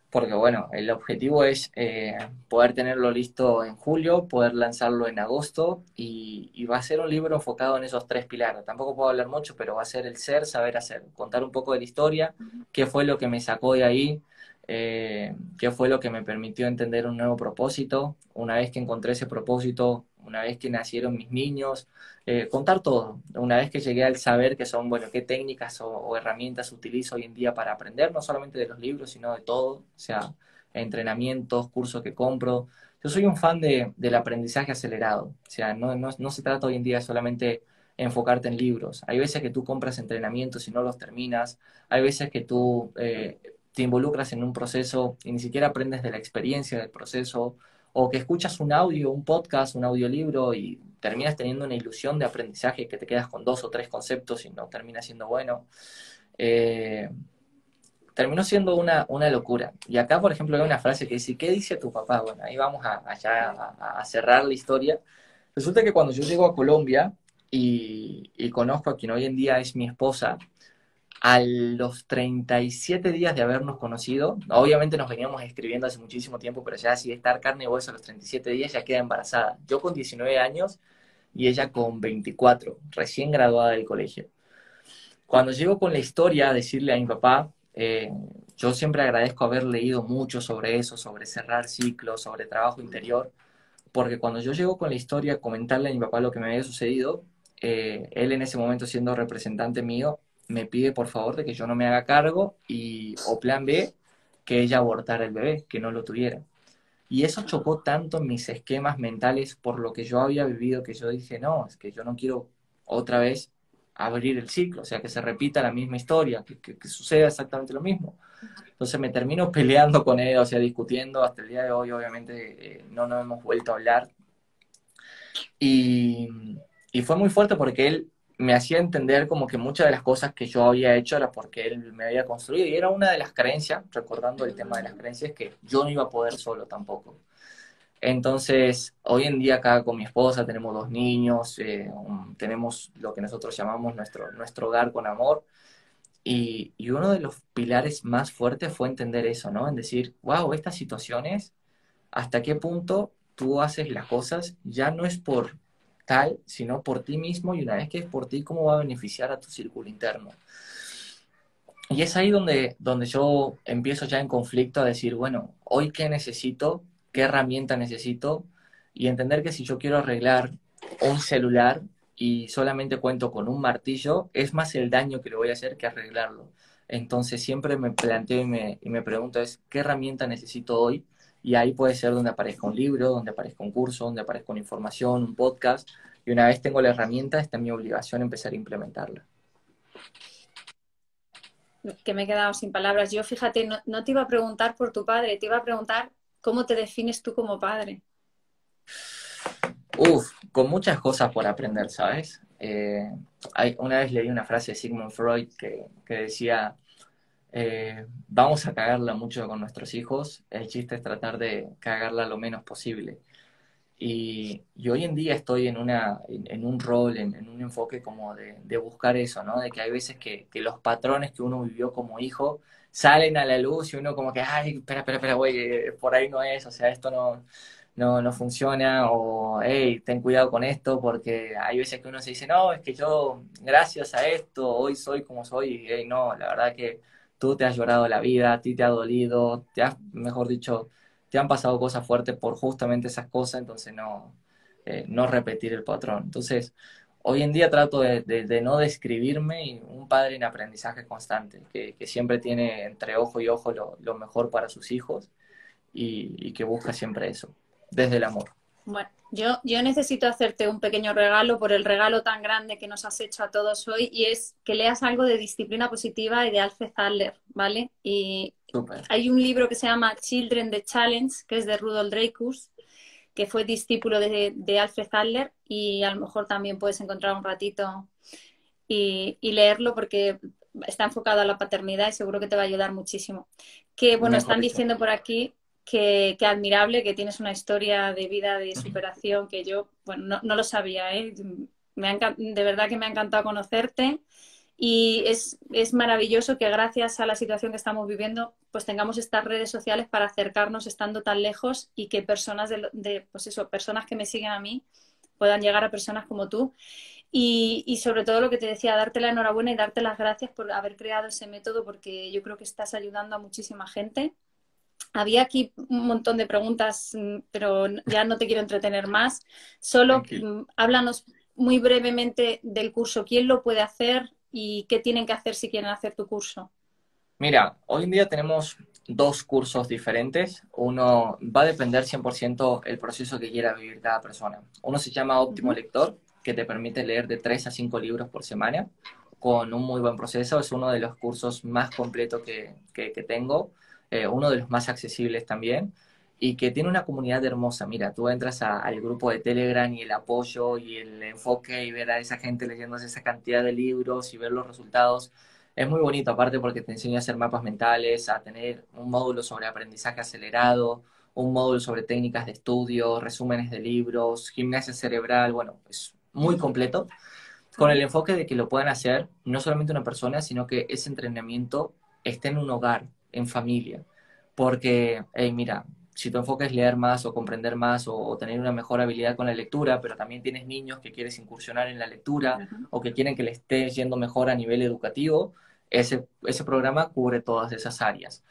porque bueno, el objetivo es eh, poder tenerlo listo en julio, poder lanzarlo en agosto y, va a ser un libro enfocado en esos tres pilares. Tampoco puedo hablar mucho, pero va a ser el ser, saber hacer, contar un poco de la historia, qué fue lo que me sacó de ahí, eh, qué fue lo que me permitió entender un nuevo propósito. Una vez que encontré ese propósito, una vez que nacieron mis niños, eh, contar todo. Una vez que llegué al saber que son, bueno, qué técnicas o, herramientas utilizo hoy en día para aprender, no solamente de los libros, sino de todo, o sea, entrenamientos, cursos que compro. Yo soy un fan de, del aprendizaje acelerado, o sea, no, no, no se trata hoy en día solamente enfocarte en libros. Hay veces que tú compras entrenamientos y no los terminas. Hay veces que tú eh, te involucras en un proceso y ni siquiera aprendes de la experiencia del proceso o que escuchas un audio, un podcast, un audiolibro y terminas teniendo una ilusión de aprendizaje que te quedas con dos o tres conceptos y no termina siendo bueno. Eh, terminó siendo una, una, locura. Y acá, por ejemplo, hay una frase que dice, ¿qué dice tu papá? Bueno, ahí vamos a, allá a, cerrar la historia. Resulta que cuando yo llego a Colombia y conozco a quien hoy en día es mi esposa, a los 37 días de habernos conocido, obviamente nos veníamos escribiendo hace muchísimo tiempo, pero ya así estar carne y hueso a los 37 días ya queda embarazada. Yo con 19 años y ella con 24, recién graduada del colegio. Cuando llego con la historia a decirle a mi papá, eh, yo siempre agradezco haber leído mucho sobre eso, sobre cerrar ciclos, sobre trabajo interior, porque cuando yo llego con la historia a comentarle a mi papá lo que me había sucedido, eh, él en ese momento siendo representante mío, me pide por favor de que yo no me haga cargo y, o plan B, que ella abortara el bebé, que no lo tuviera. Y eso chocó tanto en mis esquemas mentales por lo que yo había vivido que yo dije, no, es que yo no quiero otra vez abrir el ciclo, o sea, que se repita la misma historia, que, que, suceda exactamente lo mismo. Entonces me termino peleando con él, o sea, discutiendo, hasta el día de hoy obviamente eh, no nos hemos vuelto a hablar. Y, y fue muy fuerte porque él me hacía entender como que muchas de las cosas que yo había hecho era porque él me había construido y era una de las creencias, recordando el tema de las creencias, que yo no iba a poder solo tampoco. Entonces, hoy en día acá con mi esposa tenemos dos niños, eh, tenemos lo que nosotros llamamos nuestro, nuestro hogar con amor. Y, y, uno de los pilares más fuertes fue entender eso, ¿no? En decir, wow, estas situaciones, hasta qué punto tú haces las cosas, ya no es por tal, sino por ti mismo y una vez que es por ti, cómo va a beneficiar a tu círculo interno. Y es ahí donde, donde yo empiezo ya en conflicto a decir, bueno, hoy qué necesito, qué herramienta necesito y entender que si yo quiero arreglar un celular y solamente cuento con un martillo, es más el daño que le voy a hacer que arreglarlo. Entonces siempre me planteo y me, y me pregunto es, ¿qué herramienta necesito hoy? Y ahí puede ser donde aparezca un libro, donde aparezca un curso, donde aparezca una información, un podcast. Y una vez tengo la herramienta, está mi obligación empezar a implementarla. Que me he quedado sin palabras. Yo, fíjate, no, te iba a preguntar por tu padre, te iba a preguntar cómo te defines tú como padre. Uf, con muchas cosas por aprender, ¿sabes? Eh, hay, una vez leí una frase de Sigmund Freud que, que decía, eh, vamos a cagarla mucho con nuestros hijos, el chiste es tratar de cagarla lo menos posible. Y, hoy en día estoy en, una, en, un rol, en, un enfoque como de, buscar eso, ¿no? De que hay veces que, los patrones que uno vivió como hijo salen a la luz y uno como que, ay, espera, espera, espera, güey, eh, por ahí no es, o sea, esto no, no, no funciona, o, hey, ten cuidado con esto, porque hay veces que uno se dice, no, es que yo, gracias a esto, hoy soy como soy, y hey, no, la verdad que tú te has llorado la vida, a ti te ha dolido, te has, mejor dicho, te han pasado cosas fuertes por justamente esas cosas, entonces no, eh, no repetir el patrón. Entonces, hoy en día trato de, no describirme un padre en aprendizaje constante, que, siempre tiene entre ojo y ojo lo, mejor para sus hijos y, y que busca siempre eso, desde el amor. Bueno, yo, yo necesito hacerte un pequeño regalo por el regalo tan grande que nos has hecho a todos hoy y es que leas algo de disciplina positiva y de Alfred Adler, ¿vale? Y hay un libro que se llama Children the Challenge, que es de Rudolf Dreykus, que fue discípulo de, de Alfred Adler y a lo mejor también puedes encontrar un ratito y, leerlo porque está enfocado a la paternidad y seguro que te va a ayudar muchísimo. Que bueno, están diciendo por aquí que, admirable, que tienes una historia de vida, de superación que yo, bueno, no, lo sabía, ¿eh? de verdad que me ha encantado conocerte y es, maravilloso que gracias a la situación que estamos viviendo, pues tengamos estas redes sociales para acercarnos estando tan lejos y que personas de, pues eso, personas que me siguen a mí puedan llegar a personas como tú. Y, y, sobre todo lo que te decía, darte la enhorabuena y darte las gracias por haber creado ese método porque yo creo que estás ayudando a muchísima gente. Había aquí un montón de preguntas, mm, pero ya no te quiero entretener más. Solo mm, háblanos muy brevemente del curso. ¿Quién lo puede hacer? y qué tienen que hacer si quieren hacer tu curso? Mira, hoy en día tenemos dos cursos diferentes. Uno va a depender 100% el proceso que quiera vivir cada persona. Uno se llama Óptimo Lector, que te permite leer de 3 a 5 libros por semana con un muy buen proceso. Es uno de los cursos más completos que, que, tengo, eh, uno de los más accesibles también y que tiene una comunidad hermosa. Mira, tú entras al grupo de Telegram y el apoyo y el enfoque y ver a esa gente leyéndose esa cantidad de libros y ver los resultados. Es muy bonito, aparte porque te enseña a hacer mapas mentales, a tener un módulo sobre aprendizaje acelerado, un módulo sobre técnicas de estudio, resúmenes de libros, gimnasia cerebral, bueno, es muy completo, con el enfoque de que lo puedan hacer no solamente una persona, sino que ese entrenamiento esté en un hogar, en familia. Porque, hey, mira, si tu enfoque es leer más o comprender más o, tener una mejor habilidad con la lectura, pero también tienes niños que quieres incursionar en la lectura o que quieren que le esté yendo mejor a nivel educativo, ese, ese programa cubre todas esas áreas.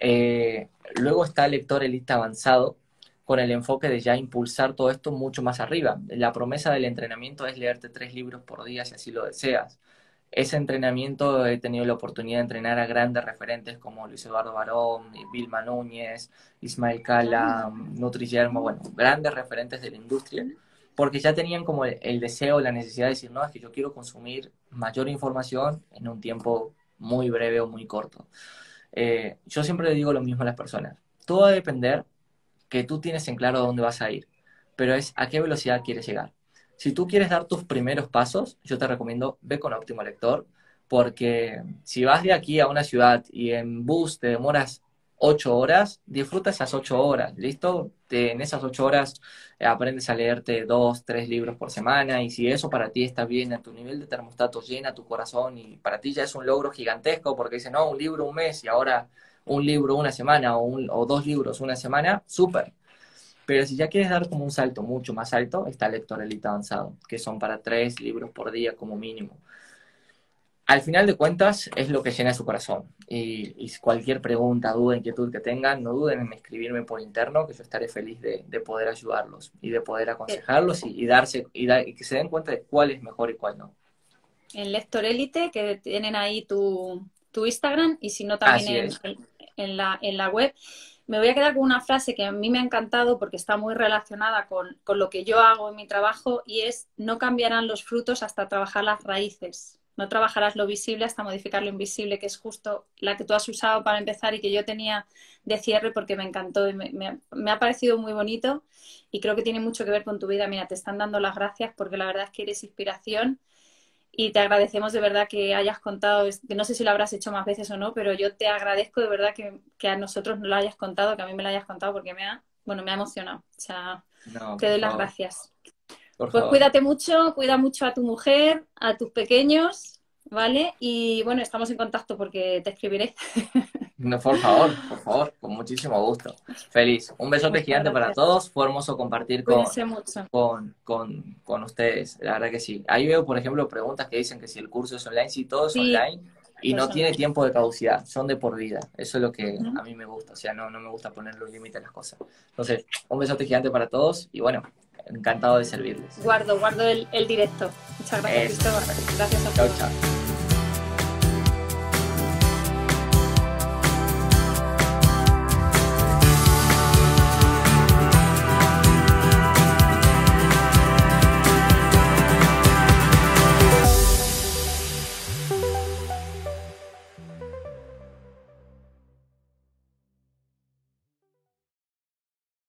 Eh, luego está el lector elite avanzado, con el enfoque de ya impulsar todo esto mucho más arriba. La promesa del entrenamiento es leerte tres libros por día si así lo deseas ese entrenamiento he tenido la oportunidad de entrenar a grandes referentes como Luis Eduardo Barón, Vilma Núñez, Ismael Cala, Nutri Yermo, bueno, grandes referentes de la industria, porque ya tenían como el, deseo, la necesidad de decir, no, es que yo quiero consumir mayor información en un tiempo muy breve o muy corto. Eh, yo siempre le digo lo mismo a las personas, todo va a depender que tú tienes en claro dónde vas a ir, pero es a qué velocidad quieres llegar. Si tú quieres dar tus primeros pasos, yo te recomiendo ve con óptimo lector, porque si vas de aquí a una ciudad y en bus te demoras ocho horas, disfruta esas ocho horas, ¿listo? en esas ocho horas eh, aprendes a leerte dos, tres libros por semana y si eso para ti está bien, a tu nivel de termostato llena tu corazón y para ti ya es un logro gigantesco porque dices, no, un libro un mes y ahora un libro una semana o, o dos libros una semana, súper. Pero si ya quieres dar como un salto mucho más alto, está Lector Elite Avanzado, que son para tres libros por día como mínimo. Al final de cuentas, es lo que llena su corazón. Y, cualquier pregunta, duda, inquietud que tengan, no duden en escribirme por interno, que yo estaré feliz de, poder ayudarlos y de poder aconsejarlos y, darse, y, que se den cuenta de cuál es mejor y cuál no. En Lector Elite, que tienen ahí tu, Instagram, y si no también en, la, en la web me voy a quedar con una frase que a mí me ha encantado porque está muy relacionada con, lo que yo hago en mi trabajo y es no cambiarán los frutos hasta trabajar las raíces. No trabajarás lo visible hasta modificar lo invisible, que es justo la que tú has usado para empezar y que yo tenía de cierre porque me encantó y me, me ha parecido muy bonito y creo que tiene mucho que ver con tu vida. Mira, te están dando las gracias porque la verdad es que eres inspiración y te agradecemos de verdad que hayas contado, que no sé si lo habrás hecho más veces o no, pero yo te agradezco de verdad que, a nosotros no lo hayas contado, que a mí me lo hayas contado porque me ha, bueno, me ha emocionado. O sea, te doy las gracias. pues cuídate mucho, cuida mucho a tu mujer, a tus pequeños, ¿vale? Y bueno, estamos en contacto porque te escribiré. No, por favor, por favor, con muchísimo gusto. Feliz. Un besote gigante para todos. Fue hermoso compartir con, con, con, ustedes. La verdad que sí. Ahí veo, por ejemplo, preguntas que dicen que si el curso es online, sí, todo es online. Y no tiene tiempo de caducidad, son de por vida. Eso es lo que a mí me gusta. O sea, no, no me gusta poner los límites a las cosas. Entonces, un besote gigante para todos y bueno, encantado de servirles. Guardo, guardo el, el directo. Muchas gracias, Cristóbal. Gracias a todos. Chao, chao.